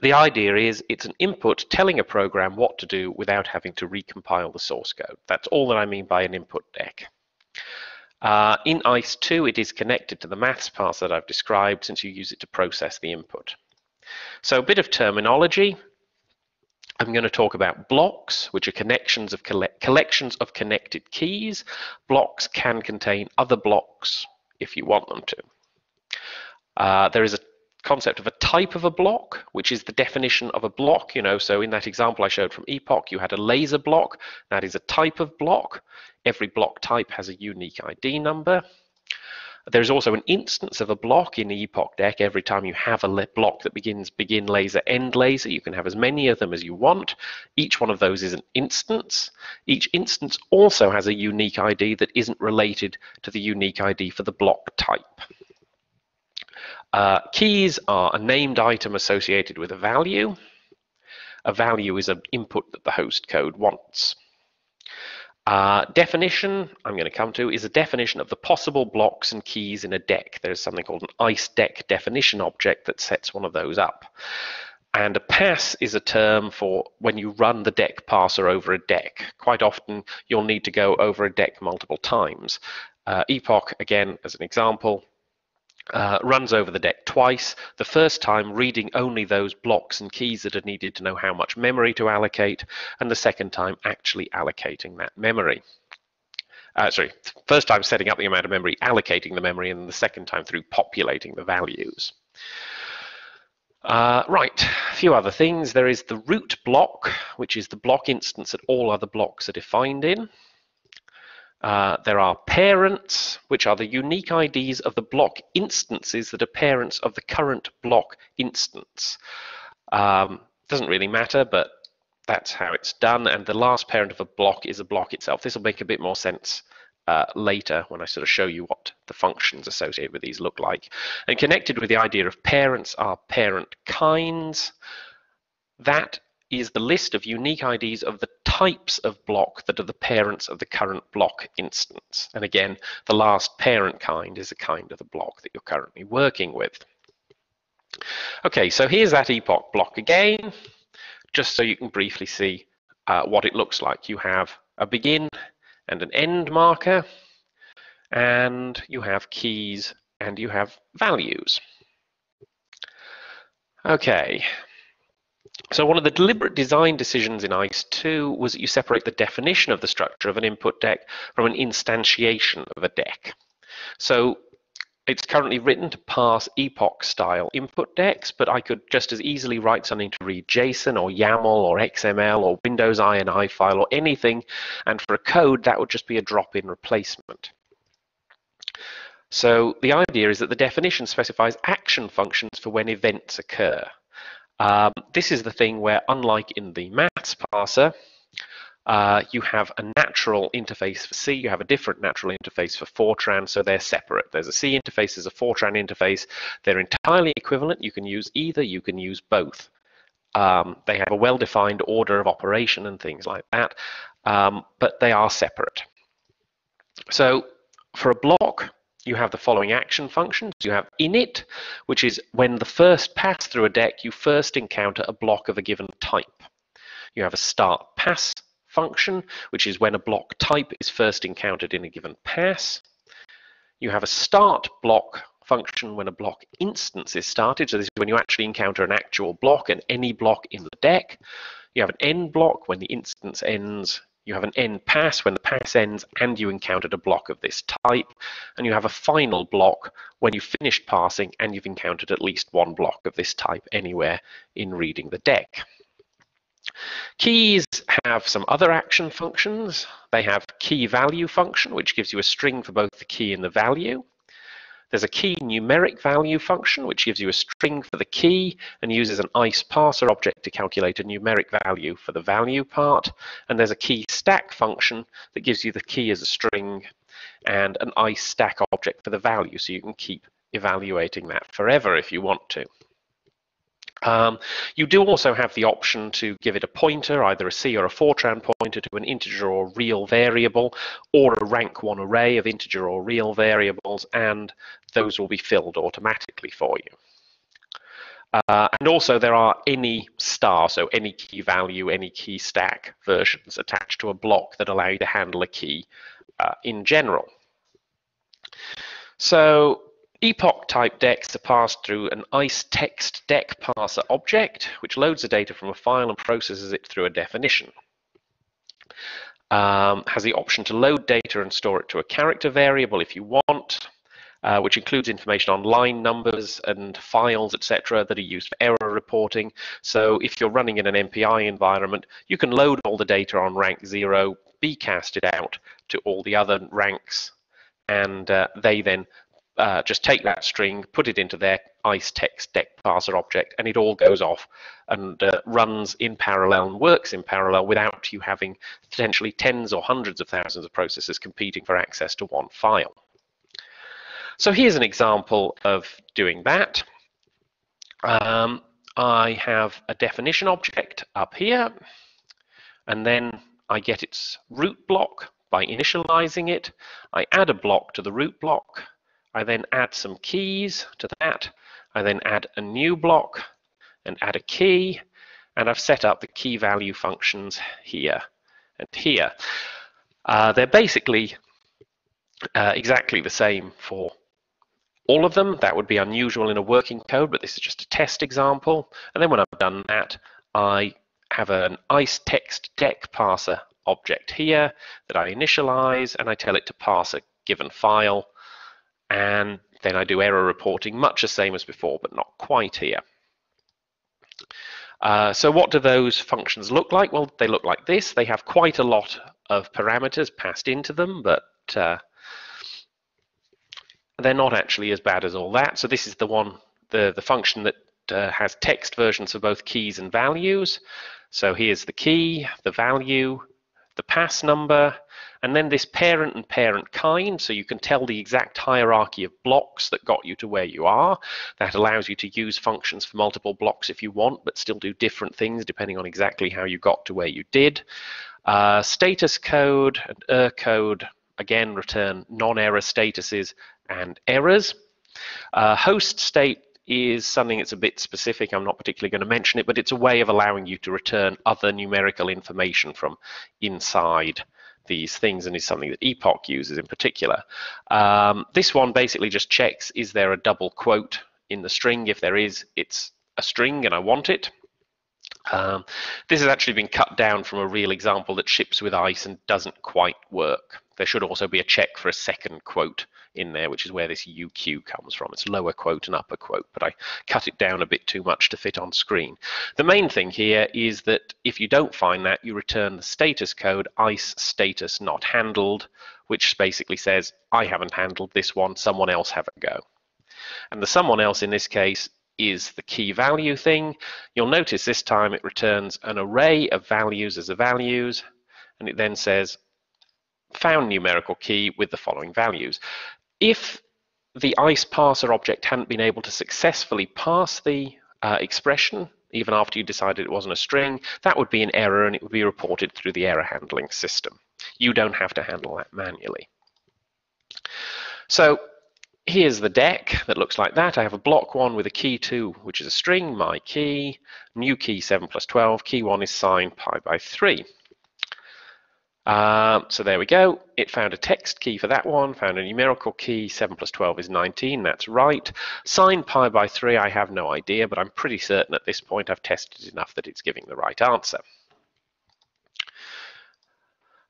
The idea is it's an input telling a program what to do without having to recompile the source code. That's all that I mean by an input deck. Uh, in ICE2, it is connected to the maths parse that I've described since you use it to process the input. So a bit of terminology. I'm going to talk about blocks, which are connections of collections of connected keys. Blocks can contain other blocks if you want them to. Uh, there is a concept of a type of a block, which is the definition of a block. You know, so in that example I showed from Epoch, you had a laser block. That is a type of block. Every block type has a unique ID number. There's also an instance of a block in Epoch deck. Every time you have a block that begins begin laser, end laser, you can have as many of them as you want. Each one of those is an instance. Each instance also has a unique ID that isn't related to the unique ID for the block type. Uh, keys are a named item associated with a value. A value is an input that the host code wants. Uh, definition, I'm going to come to, is a definition of the possible blocks and keys in a deck. There's something called an ICE deck definition object that sets one of those up. And a pass is a term for when you run the deck parser over a deck. Quite often, you'll need to go over a deck multiple times. Uh, Epoch, again, as an example, uh, runs over the deck twice. The first time reading only those blocks and keys that are needed to know how much memory to allocate, and the second time actually allocating that memory. Uh, sorry, first time setting up the amount of memory, allocating the memory, and the second time through populating the values. Uh, right, a few other things. There is the root block, which is the block instance that all other blocks are defined in. Uh, there are parents, which are the unique IDs of the block instances that are parents of the current block instance. Um, doesn't really matter, but that's how it's done. And the last parent of a block is a block itself. This will make a bit more sense uh, later when I sort of show you what the functions associated with these look like. And connected with the idea of parents are parent kinds. That is the list of unique IDs of the types of block that are the parents of the current block instance. And again, the last parent kind is the kind of the block that you're currently working with. Okay, so here's that epoch block again, just so you can briefly see uh, what it looks like. You have a begin and an end marker, and you have keys and you have values. Okay, so one of the deliberate design decisions in ICE2 was that you separate the definition of the structure of an input deck from an instantiation of a deck. So it's currently written to parse epoch style input decks, but I could just as easily write something to read JSON or YAML or XML or Windows INI file or anything. And for a code, that would just be a drop-in replacement. So the idea is that the definition specifies action functions for when events occur. Um, this is the thing where, unlike in the maths parser, uh, you have a natural interface for C, you have a different natural interface for Fortran, so they're separate. There's a C interface, there's a Fortran interface. They're entirely equivalent. You can use either, you can use both. Um, they have a well-defined order of operation and things like that, um, but they are separate. So for a block, you have the following action functions. You have init, which is when the first pass through a deck, you first encounter a block of a given type. You have a start pass function, which is when a block type is first encountered in a given pass. You have a start block function when a block instance is started. So this is when you actually encounter an actual block and any block in the deck. You have an end block when the instance ends. You have an end pass when the pass ends and you encountered a block of this type. And you have a final block when you've finished passing and you've encountered at least one block of this type anywhere in reading the deck. Keys have some other action functions. They have key value function, which gives you a string for both the key and the value. There's a key numeric value function, which gives you a string for the key and uses an ICE parser object to calculate a numeric value for the value part. And there's a key stack function that gives you the key as a string and an ICE stack object for the value, so you can keep evaluating that forever if you want to. Um, you do also have the option to give it a pointer, either a C or a Fortran pointer to an integer or real variable, or a rank one array of integer or real variables, and those will be filled automatically for you. Uh, and also there are any star, so any key value, any key stack versions attached to a block that allow you to handle a key uh, in general. So Epoch type decks are passed through an ICE text deck parser object, which loads the data from a file and processes it through a definition. Um, has the option to load data and store it to a character variable if you want, uh, which includes information on line numbers and files, etc., that are used for error reporting. So if you're running in an MPI environment, you can load all the data on rank zero, be casted out to all the other ranks, and uh, they then uh, just take that string, put it into their ICE text deck parser object, and it all goes off and uh, runs in parallel and works in parallel without you having potentially tens or hundreds of thousands of processes competing for access to one file. So here's an example of doing that. Um, I have a definition object up here, and then I get its root block by initializing it. I add a block to the root block, I then add some keys to that. I then add a new block and add a key. And I've set up the key value functions here and here. Uh, they're basically uh, exactly the same for all of them. That would be unusual in a working code, but this is just a test example. And then when I've done that, I have an ICE text deck parser object here that I initialize, and I tell it to parse a given file and then I do error reporting, much the same as before, but not quite here. Uh, so what do those functions look like? Well, they look like this. They have quite a lot of parameters passed into them, but uh, they're not actually as bad as all that. So this is the one, the, the function that uh, has text versions of both keys and values. So here's the key, the value, the pass number, and then this parent and parent kind, so you can tell the exact hierarchy of blocks that got you to where you are. That allows you to use functions for multiple blocks if you want, but still do different things depending on exactly how you got to where you did. Uh, status code and error code, again, return non-error statuses and errors. Uh, host state is something that's a bit specific. I'm not particularly going to mention it, but it's a way of allowing you to return other numerical information from inside these things and is something that Epoch uses in particular. Um, this one basically just checks, is there a double quote in the string? If there is, it's a string and I want it. Um, this has actually been cut down from a real example that ships with ICE and doesn't quite work. There should also be a check for a second quote in there, which is where this UQ comes from. It's lower quote and upper quote, but I cut it down a bit too much to fit on screen. The main thing here is that if you don't find that, you return the status code ICE status not handled, which basically says, I haven't handled this one, someone else have a go. And the someone else in this case is the key value thing. You'll notice this time it returns an array of values as the values, and it then says found numerical key with the following values. If the ICE parser object hadn't been able to successfully parse the uh, expression, even after you decided it wasn't a string, that would be an error and it would be reported through the error handling system. You don't have to handle that manually. So here's the deck that looks like that. I have a block one with a key two, which is a string, my key, new key 7 plus 12, key one is signed pi by 3. Uh, so there we go. It found a text key for that one, found a numerical key, 7 plus 12 is 19, that's right. Sine pi by 3, I have no idea, but I'm pretty certain at this point I've tested enough that it's giving the right answer.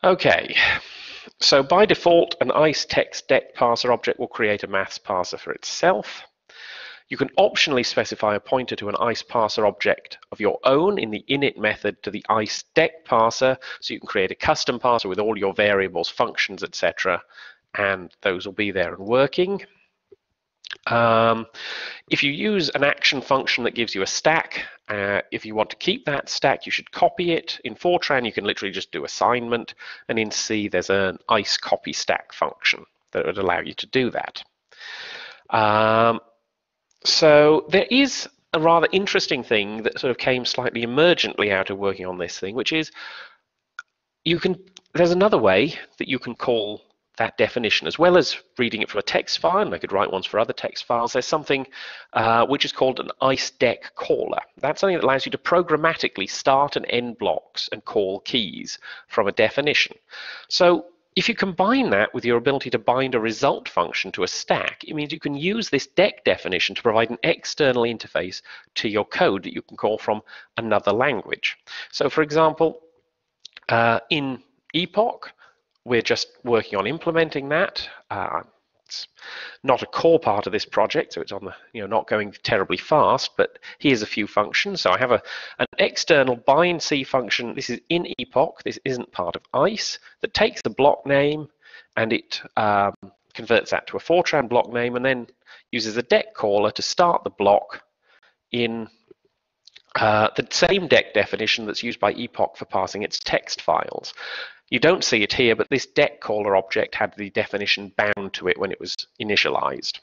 Okay, so by default, an ICE text deck parser object will create a maths parser for itself. You can optionally specify a pointer to an ICE parser object of your own in the init method to the ICE deck parser. So you can create a custom parser with all your variables, functions, etc. And those will be there and working. Um, if you use an action function that gives you a stack, uh, if you want to keep that stack, you should copy it. In Fortran, you can literally just do assignment, and in C, there's an ICE copy stack function that would allow you to do that. Um, so there is a rather interesting thing that sort of came slightly emergently out of working on this thing, which is you can there's another way that you can call that definition as well as reading it from a text file. And I could write ones for other text files. There's something uh, which is called an ICE deck caller. That's something that allows you to programmatically start and end blocks and call keys from a definition. So if you combine that with your ability to bind a result function to a stack, it means you can use this deck definition to provide an external interface to your code that you can call from another language. So for example, uh, in Epoch, we're just working on implementing that. Uh, it's not a core part of this project, so it's on the, you know, not going terribly fast, but here's a few functions. So I have a, an external bind C function. This is in Epoch. This isn't part of ICE that takes the block name and it um, converts that to a Fortran block name and then uses a deck caller to start the block in uh, the same deck definition that's used by Epoch for parsing its text files. You don't see it here, but this deck caller object had the definition bound to it when it was initialized.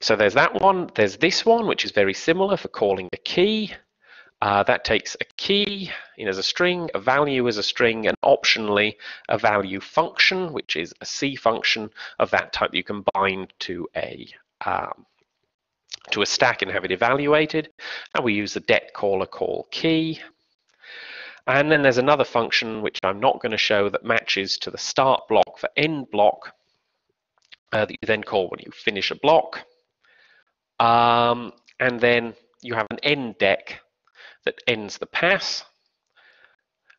So there's that one. There's this one, which is very similar for calling a key. Uh, that takes a key in as a string, a value as a string, and optionally a value function, which is a C function of that type that you can bind to a um, to a stack and have it evaluated. And we use the deck caller call key. And then there's another function which I'm not going to show that matches to the start block for end block uh, that you then call when you finish a block. Um, and then you have an end deck that ends the pass.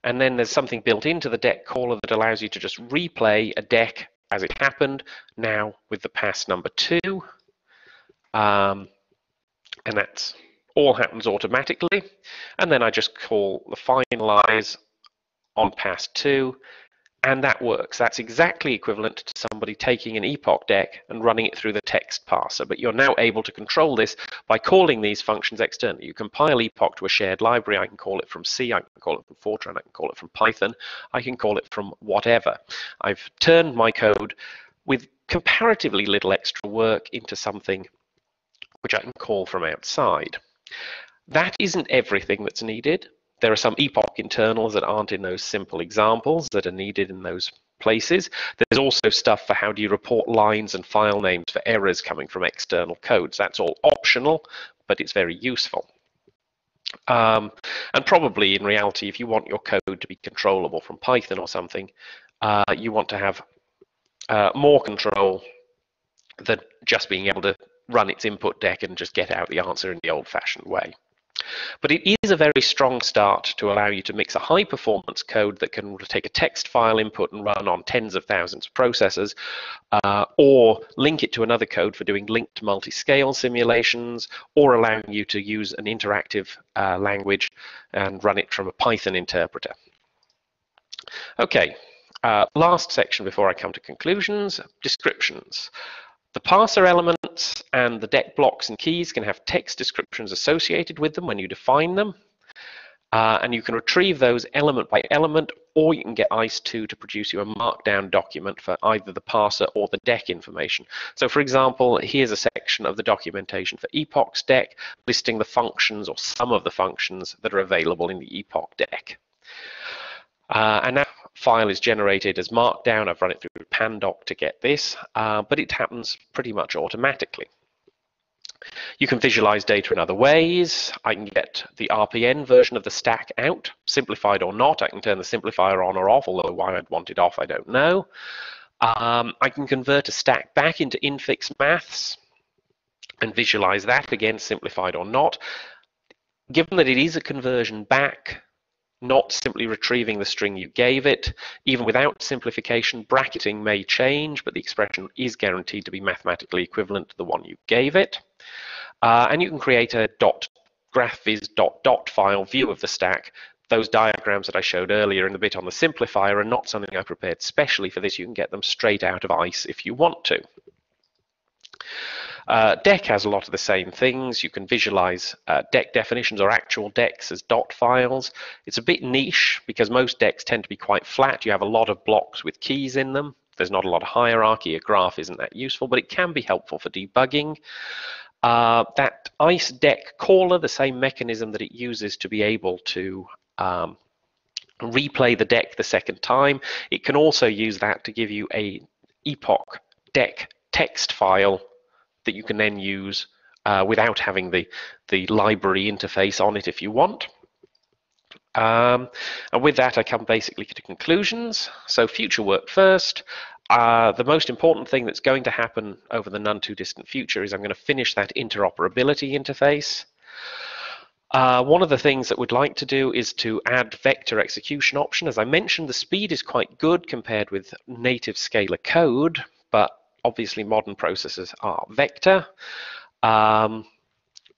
And then there's something built into the deck caller that allows you to just replay a deck as it happened, now with the pass number two. Um, and that's all happens automatically. And then I just call the finalize on pass two. and that works. That's exactly equivalent to somebody taking an epoch deck and running it through the text parser. But you're now able to control this by calling these functions externally. You compile epoch to a shared library. I can call it from C, I can call it from Fortran, I can call it from Python, I can call it from whatever. I've turned my code with comparatively little extra work into something which I can call from outside. That isn't everything that's needed. There are some epoch internals that aren't in those simple examples that are needed in those places. There's also stuff for how do you report lines and file names for errors coming from external codes. That's all optional, but it's very useful. Um, and probably in reality, if you want your code to be controllable from Python or something, uh, you want to have uh, more control than just being able to run its input deck and just get out the answer in the old-fashioned way. But it is a very strong start to allow you to mix a high performance code that can take a text file input and run on tens of thousands of processors, uh, or link it to another code for doing linked multi-scale simulations, or allowing you to use an interactive uh, language and run it from a Python interpreter. Okay, uh, last section before I come to conclusions, descriptions. The parser elements and the deck blocks and keys can have text descriptions associated with them when you define them. Uh, and you can retrieve those element by element, or you can get ICE2 to produce you a markdown document for either the parser or the deck information. So for example, here's a section of the documentation for Epoch's deck, listing the functions or some of the functions that are available in the Epoch deck. Uh, and now file is generated as Markdown. I've run it through Pandoc to get this, uh, but it happens pretty much automatically. You can visualize data in other ways. I can get the RPN version of the stack out, simplified or not. I can turn the simplifier on or off, although why I'd want it off, I don't know. Um, I can convert a stack back into infix maths and visualize that, again, simplified or not. Given that it is a conversion back, not simply retrieving the string you gave it. Even without simplification, bracketing may change, but the expression is guaranteed to be mathematically equivalent to the one you gave it. Uh, and you can create a dot graphviz dot dot file view of the stack. Those diagrams that I showed earlier in the bit on the simplifier are not something I prepared specially for this. You can get them straight out of ICE if you want to. Uh, deck has a lot of the same things. You can visualize uh, deck definitions or actual decks as dot files. It's a bit niche because most decks tend to be quite flat. You have a lot of blocks with keys in them. There's not a lot of hierarchy. A graph isn't that useful, but it can be helpful for debugging. Uh, that ICE deck caller, the same mechanism that it uses to be able to um, replay the deck the second time, it can also use that to give you a epoch deck text file that you can then use uh, without having the, the library interface on it if you want. Um, and with that, I come basically to conclusions. So future work first. Uh, the most important thing that's going to happen over the none too distant future is I'm going to finish that interoperability interface. Uh, one of the things that we'd like to do is to add vector execution option. As I mentioned, the speed is quite good compared with native scalar code, but obviously modern processors are vector. Um,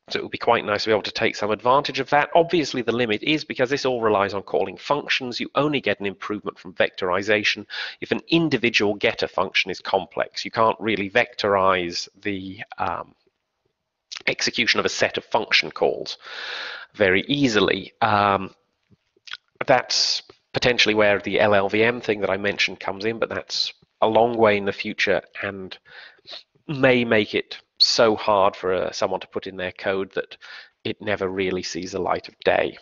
so it would be quite nice to be able to take some advantage of that. Obviously, the limit is because this all relies on calling functions. You only get an improvement from vectorization if an individual getter function is complex. You can't really vectorize the um, execution of a set of function calls very easily. Um, that's potentially where the LLVM thing that I mentioned comes in, but that's a long way in the future and may make it so hard for uh, someone to put in their code that it never really sees the light of day.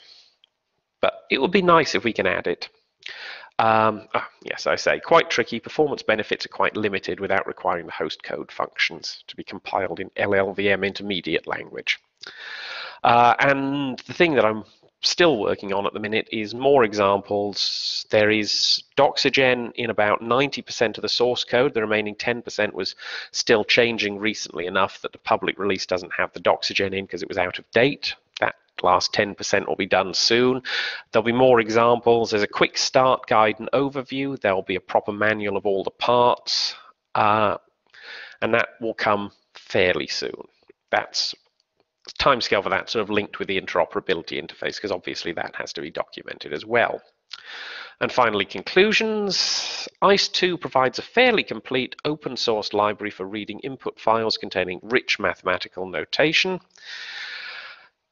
But it would be nice if we can add it. Um, oh, yes, I say, quite tricky. Performance benefits are quite limited without requiring the host code functions to be compiled in LLVM intermediate language. Uh, and the thing that I'm still working on at the minute is more examples. There is Doxygen in about 90% of the source code. The remaining 10% was still changing recently enough that the public release doesn't have the Doxygen in because it was out of date. That last 10% will be done soon. There'll be more examples. There's a quick start guide and overview. There'll be a proper manual of all the parts. Uh, and that will come fairly soon. That's timescale for that sort of linked with the interoperability interface because obviously that has to be documented as well. And finally, conclusions. ICE2 provides a fairly complete open source library for reading input files containing rich mathematical notation.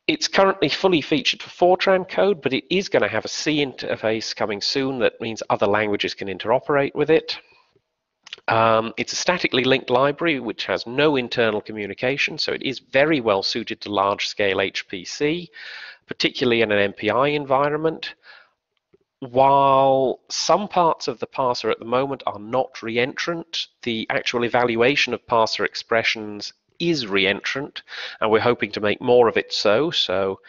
It's currently fully featured for Fortran code, but it is going to have a C interface coming soon that means other languages can interoperate with it. Um, it's a statically linked library which has no internal communication, so it is very well suited to large-scale HPC, particularly in an MPI environment. While some parts of the parser at the moment are not reentrant, the actual evaluation of parser expressions is reentrant, and we're hoping to make more of it so. So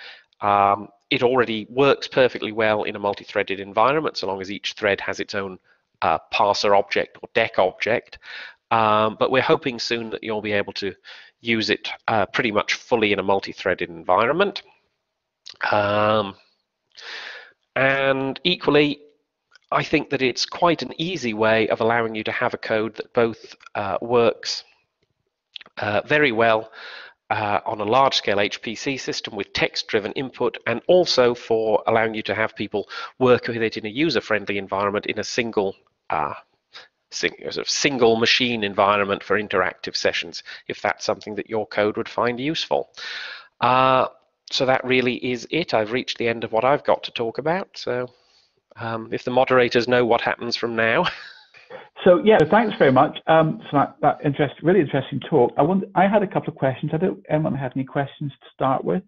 um, it already works perfectly well in a multi-threaded environment, so long as each thread has its own uh, parser object or deck object. Um, but we're hoping soon that you'll be able to use it uh, pretty much fully in a multi-threaded environment. Um, and equally, I think that it's quite an easy way of allowing you to have a code that both uh, works uh, very well uh, on a large-scale HPC system with text-driven input, and also for allowing you to have people work with it in a user-friendly environment in a single uh, sort of single machine environment for interactive sessions, if that's something that your code would find useful. Uh, so that really is it. I've reached the end of what I've got to talk about. So um, if the moderators know what happens from now. So yeah, thanks very much. Um, so that, that interest, really interesting talk. I want, I had a couple of questions. I don't anyone have any questions to start with.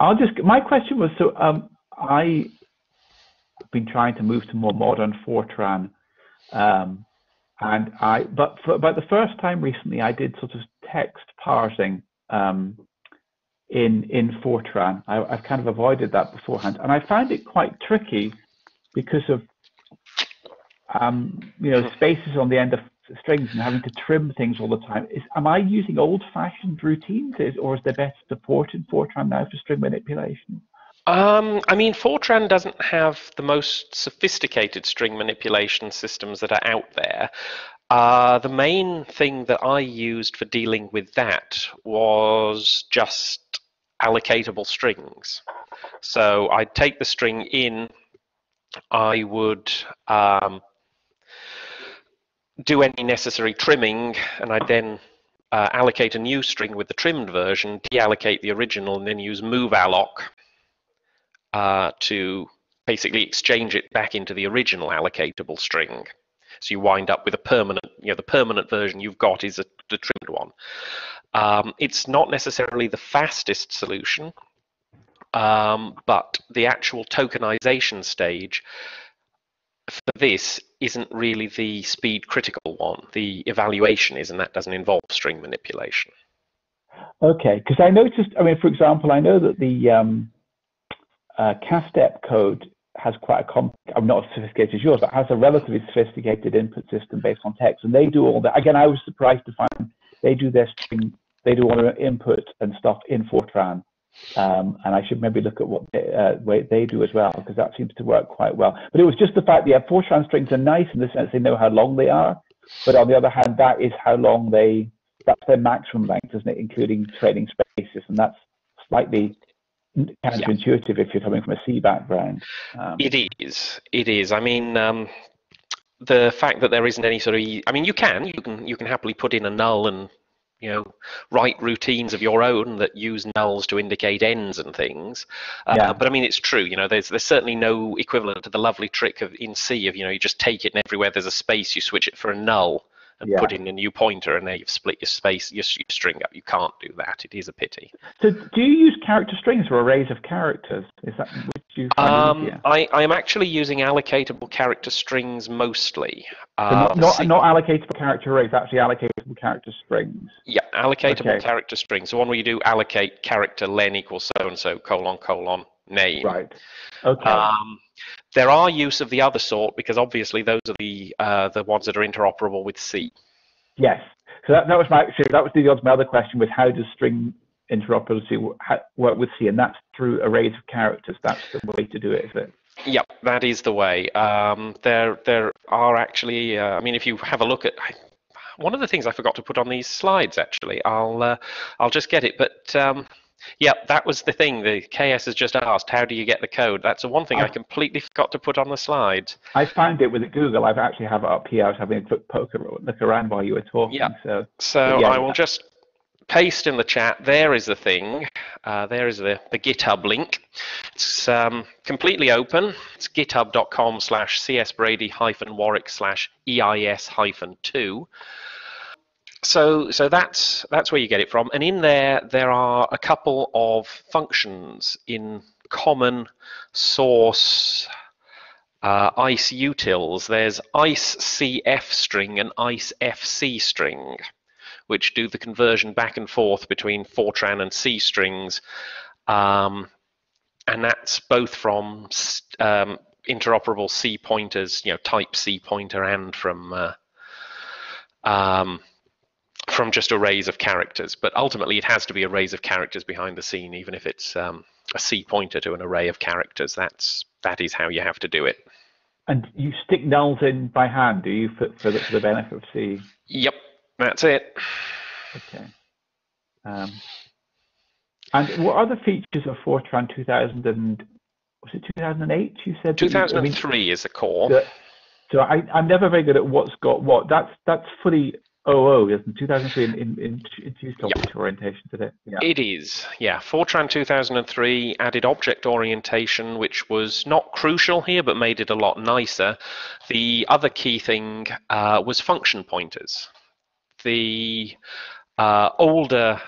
I'll just my question was so um, I have been trying to move to more modern Fortran, um, and I but for about the first time recently I did sort of text parsing um, in in Fortran. I, I've kind of avoided that beforehand, and I found it quite tricky because of um, you know, spaces on the end of strings and having to trim things all the time. Is am I using old-fashioned routines, is, or is there better support in Fortran now for string manipulation? Um, I mean, Fortran doesn't have the most sophisticated string manipulation systems that are out there. Uh, the main thing that I used for dealing with that was just allocatable strings. So I'd take the string in, I would um, do any necessary trimming, and I then uh, allocate a new string with the trimmed version, deallocate the original, and then use move alloc uh, to basically exchange it back into the original allocatable string. So you wind up with a permanent, you know, the permanent version you've got is a, the trimmed one. Um, it's not necessarily the fastest solution, um, but the actual tokenization stage for this isn't really the speed critical one. The evaluation is, and that doesn't involve string manipulation. Okay, because I noticed, I mean, for example, I know that the um, uh, CASTEP code has quite a complex, I'm not as sophisticated as yours, but has a relatively sophisticated input system based on text. And they do all that. Again, I was surprised to find they do their string, they do all their input and stuff in Fortran. Um, and I should maybe look at what they, uh, they do as well, because that seems to work quite well. But it was just the fact that yeah, Fortran strings are nice in the sense they know how long they are, but on the other hand, that is how long they, that's their maximum length, isn't it, including trading spaces, and that's slightly counterintuitive yeah. if you're coming from a C background. Um, it is, it is. I mean, um, the fact that there isn't any sort of, I mean, you can, you can, you can happily put in a null and you know write routines of your own that use nulls to indicate ends and things uh, yeah. but i mean it's true you know there's there's certainly no equivalent to the lovely trick of in c of you know you just take it and everywhere there's a space you switch it for a null and yeah. put in a new pointer and there you've split your space your, your string up. You can't do that. It is a pity. So do you use character strings or arrays of characters? Is that which you um, I, I am actually using allocatable character strings mostly. Uh, so not, not, not, allocatable character arrays actually allocatable character strings. Yeah allocatable okay. character strings. The one where you do allocate character len equals so and so colon colon name right okay um, there are use of the other sort because obviously those are the uh, the ones that are interoperable with C. Yes. So that, that was my that was the my other question was how does string interoperability work with C, and that's through arrays of characters. That's the way to do it, is it? Yep, that is the way. Um, there there are actually. Uh, I mean, if you have a look at. one of the things I forgot to put on these slides, actually, I'll uh, I'll just get it. But um, Yep, that was the thing. The KS has just asked, how do you get the code? That's the one thing I, I completely forgot to put on the slide. I found it with Google. I've actually have it up here. I was having a quick poke look around while you were talking. Yeah. So, so yeah, I will just paste in the chat. There is the thing. Uh, there is the, the GitHub link. It's um, completely open. It's github.com slash csbrady hyphen warwick slash eis hyphen 2 so so that's that's where you get it from. And in there there are a couple of functions in common source uh, ice utils. There's ice cf string and ice fc string which do the conversion back and forth between fortran and c strings. Um, and that's both from um, interoperable c pointers you know type c pointer and from uh, um, from just arrays of characters. But ultimately, it has to be arrays of characters behind the scene, even if it's um, a C pointer to an array of characters. That's that is how you have to do it. And you stick nulls in by hand, do you, for, for, the, for the benefit of C? Yep, that's it. Okay. Um, and what are the features of Fortran 2000 and was it 2008? You said 2003 I mean, is the core. so I, I'm never very good at what's got what. That's that's fully Oh, oh, yes, in 2003 in, in, in, introduced object yep. orientation to it. Yeah. It is, yeah. Fortran 2003 added object orientation, which was not crucial here, but made it a lot nicer. The other key thing uh, was function pointers. The uh, older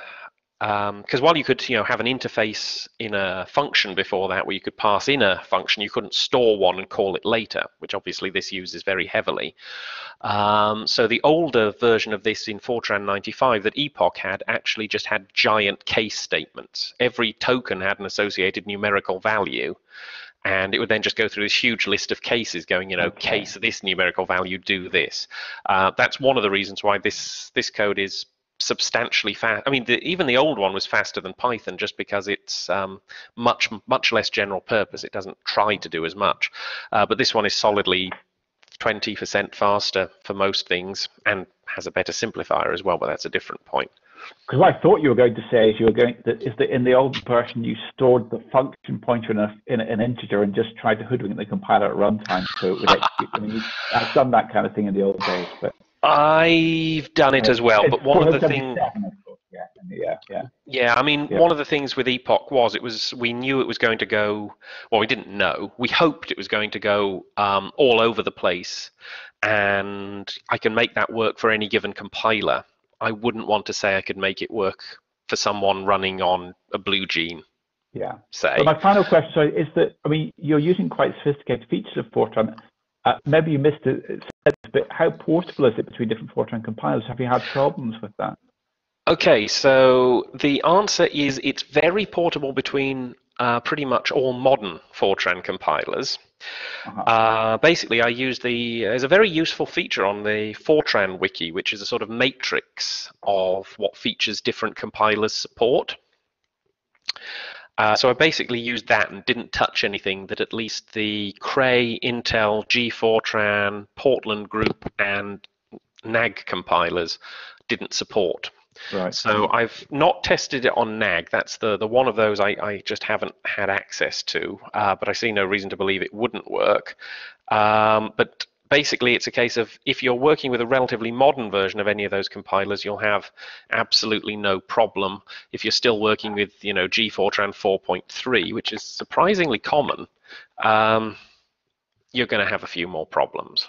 because um, while you could you know have an interface in a function before that where you could pass in a function you couldn't store one and call it later which obviously this uses very heavily. Um, so the older version of this in Fortran 95 that Epoch had actually just had giant case statements. Every token had an associated numerical value and it would then just go through this huge list of cases going you know okay. case this numerical value do this. Uh, that's one of the reasons why this this code is substantially fast. I mean, the, even the old one was faster than Python just because it's um, much much less general purpose. It doesn't try to do as much, uh, but this one is solidly 20% faster for most things and has a better simplifier as well. But that's a different point. Because what I thought you were going to say is you were going that is that in the old version you stored the function pointer in, a, in an integer and just tried to hoodwink the compiler at runtime so it would execute. I mean, I've done that kind of thing in the old days, but I've done it as well, but one of the things. Yeah, yeah, yeah. Yeah, I mean, yeah. one of the things with Epoch was it was we knew it was going to go. Well, we didn't know. We hoped it was going to go um, all over the place, and I can make that work for any given compiler. I wouldn't want to say I could make it work for someone running on a BlueGene. Yeah. Say. But my final question sorry, is that I mean you're using quite sophisticated features of Fortran. Uh, maybe you missed it, but how portable is it between different Fortran compilers? Have you had problems with that? Okay, so the answer is it's very portable between uh, pretty much all modern Fortran compilers. Uh-huh. Uh, basically, I use the there's a very useful feature on the Fortran wiki, which is a sort of matrix of what features different compilers support. Uh, so I basically used that and didn't touch anything that at least the Cray, Intel, G-Fortran, Portland Group, and NAG compilers didn't support. Right. So I've not tested it on NAG. That's the, the one of those I, I just haven't had access to, uh, but I see no reason to believe it wouldn't work. Um, but basically it's a case of if you're working with a relatively modern version of any of those compilers, you'll have absolutely no problem. If you're still working with, you know, G-Fortran 4.3, which is surprisingly common, um, you're going to have a few more problems.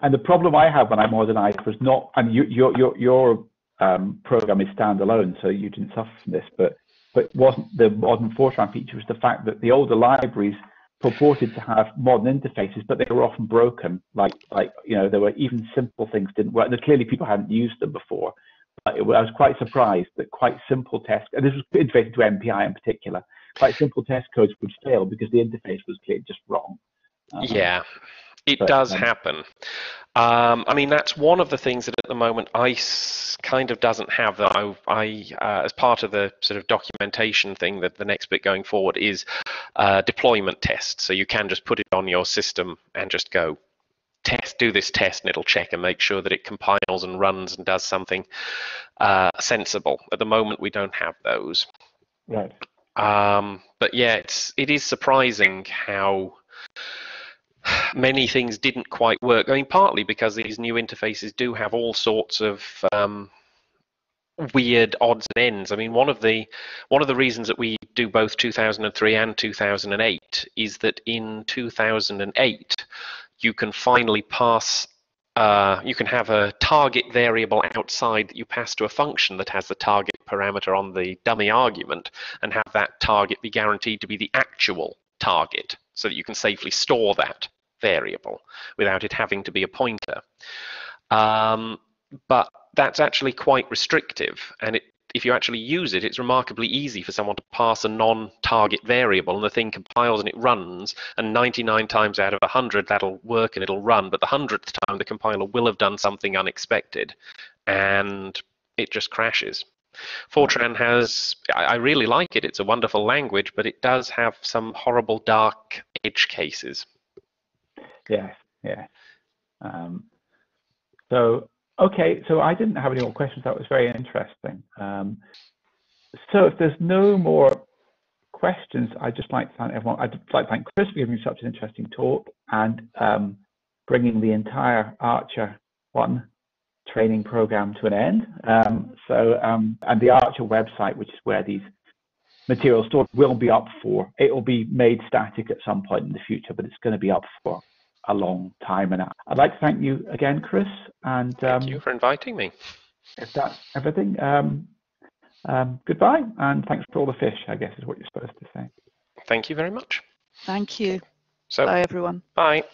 And the problem I have when I modernized was not, and you, your your your um, program is standalone, so you didn't suffer from this, but but wasn't the modern Fortran feature was the fact that the older libraries purported to have modern interfaces, but they were often broken. Like, like you know, there were even simple things didn't work. And clearly, people hadn't used them before. But it, I was quite surprised that quite simple test, and this was integrated to MPI in particular, quite simple test codes would fail because the interface was clearly just wrong. Um, yeah, it but, does um, happen. Um, I mean, that's one of the things that at the moment EIS kind of doesn't have. That I, I uh, as part of the sort of documentation thing, that the next bit going forward is uh, deployment tests. So you can just put it on your system and just go test, do this test, and it'll check and make sure that it compiles and runs and does something uh, sensible. At the moment, we don't have those. Right. Um, but yeah, it's it is surprising how many things didn't quite work. I mean, partly because these new interfaces do have all sorts of um, weird odds and ends. I mean, one of the one of the reasons that we do both 2003 and 2008 is that in 2008 you can finally pass. Uh, you can have a target variable outside that you pass to a function that has the target parameter on the dummy argument and have that target be guaranteed to be the actual target so that you can safely store that variable without it having to be a pointer. Um, but that's actually quite restrictive. And it, if you actually use it, it's remarkably easy for someone to pass a non-target variable and the thing compiles and it runs. And 99 times out of 100, that'll work and it'll run. But the 100th time, the compiler will have done something unexpected and it just crashes. Fortran has, I really like it. It's a wonderful language, but it does have some horrible dark edge cases. Yes, yeah. Um, so Okay, so I didn't have any more questions. That was very interesting. Um, so if there's no more questions, I'd just like to thank everyone. I'd like to thank Chris for giving such an interesting talk and um, bringing the entire Archer One training program to an end. Um, so, um, and the Archer website, which is where these materials stored, will be up for. It will be made static at some point in the future, but it's going to be up for a long time. And I'd like to thank you again, Chris. And um, thank you for inviting me. If that's everything, um, um, goodbye and thanks for all the fish. I guess is what you're supposed to say. Thank you very much. Thank you. So, bye everyone. Bye.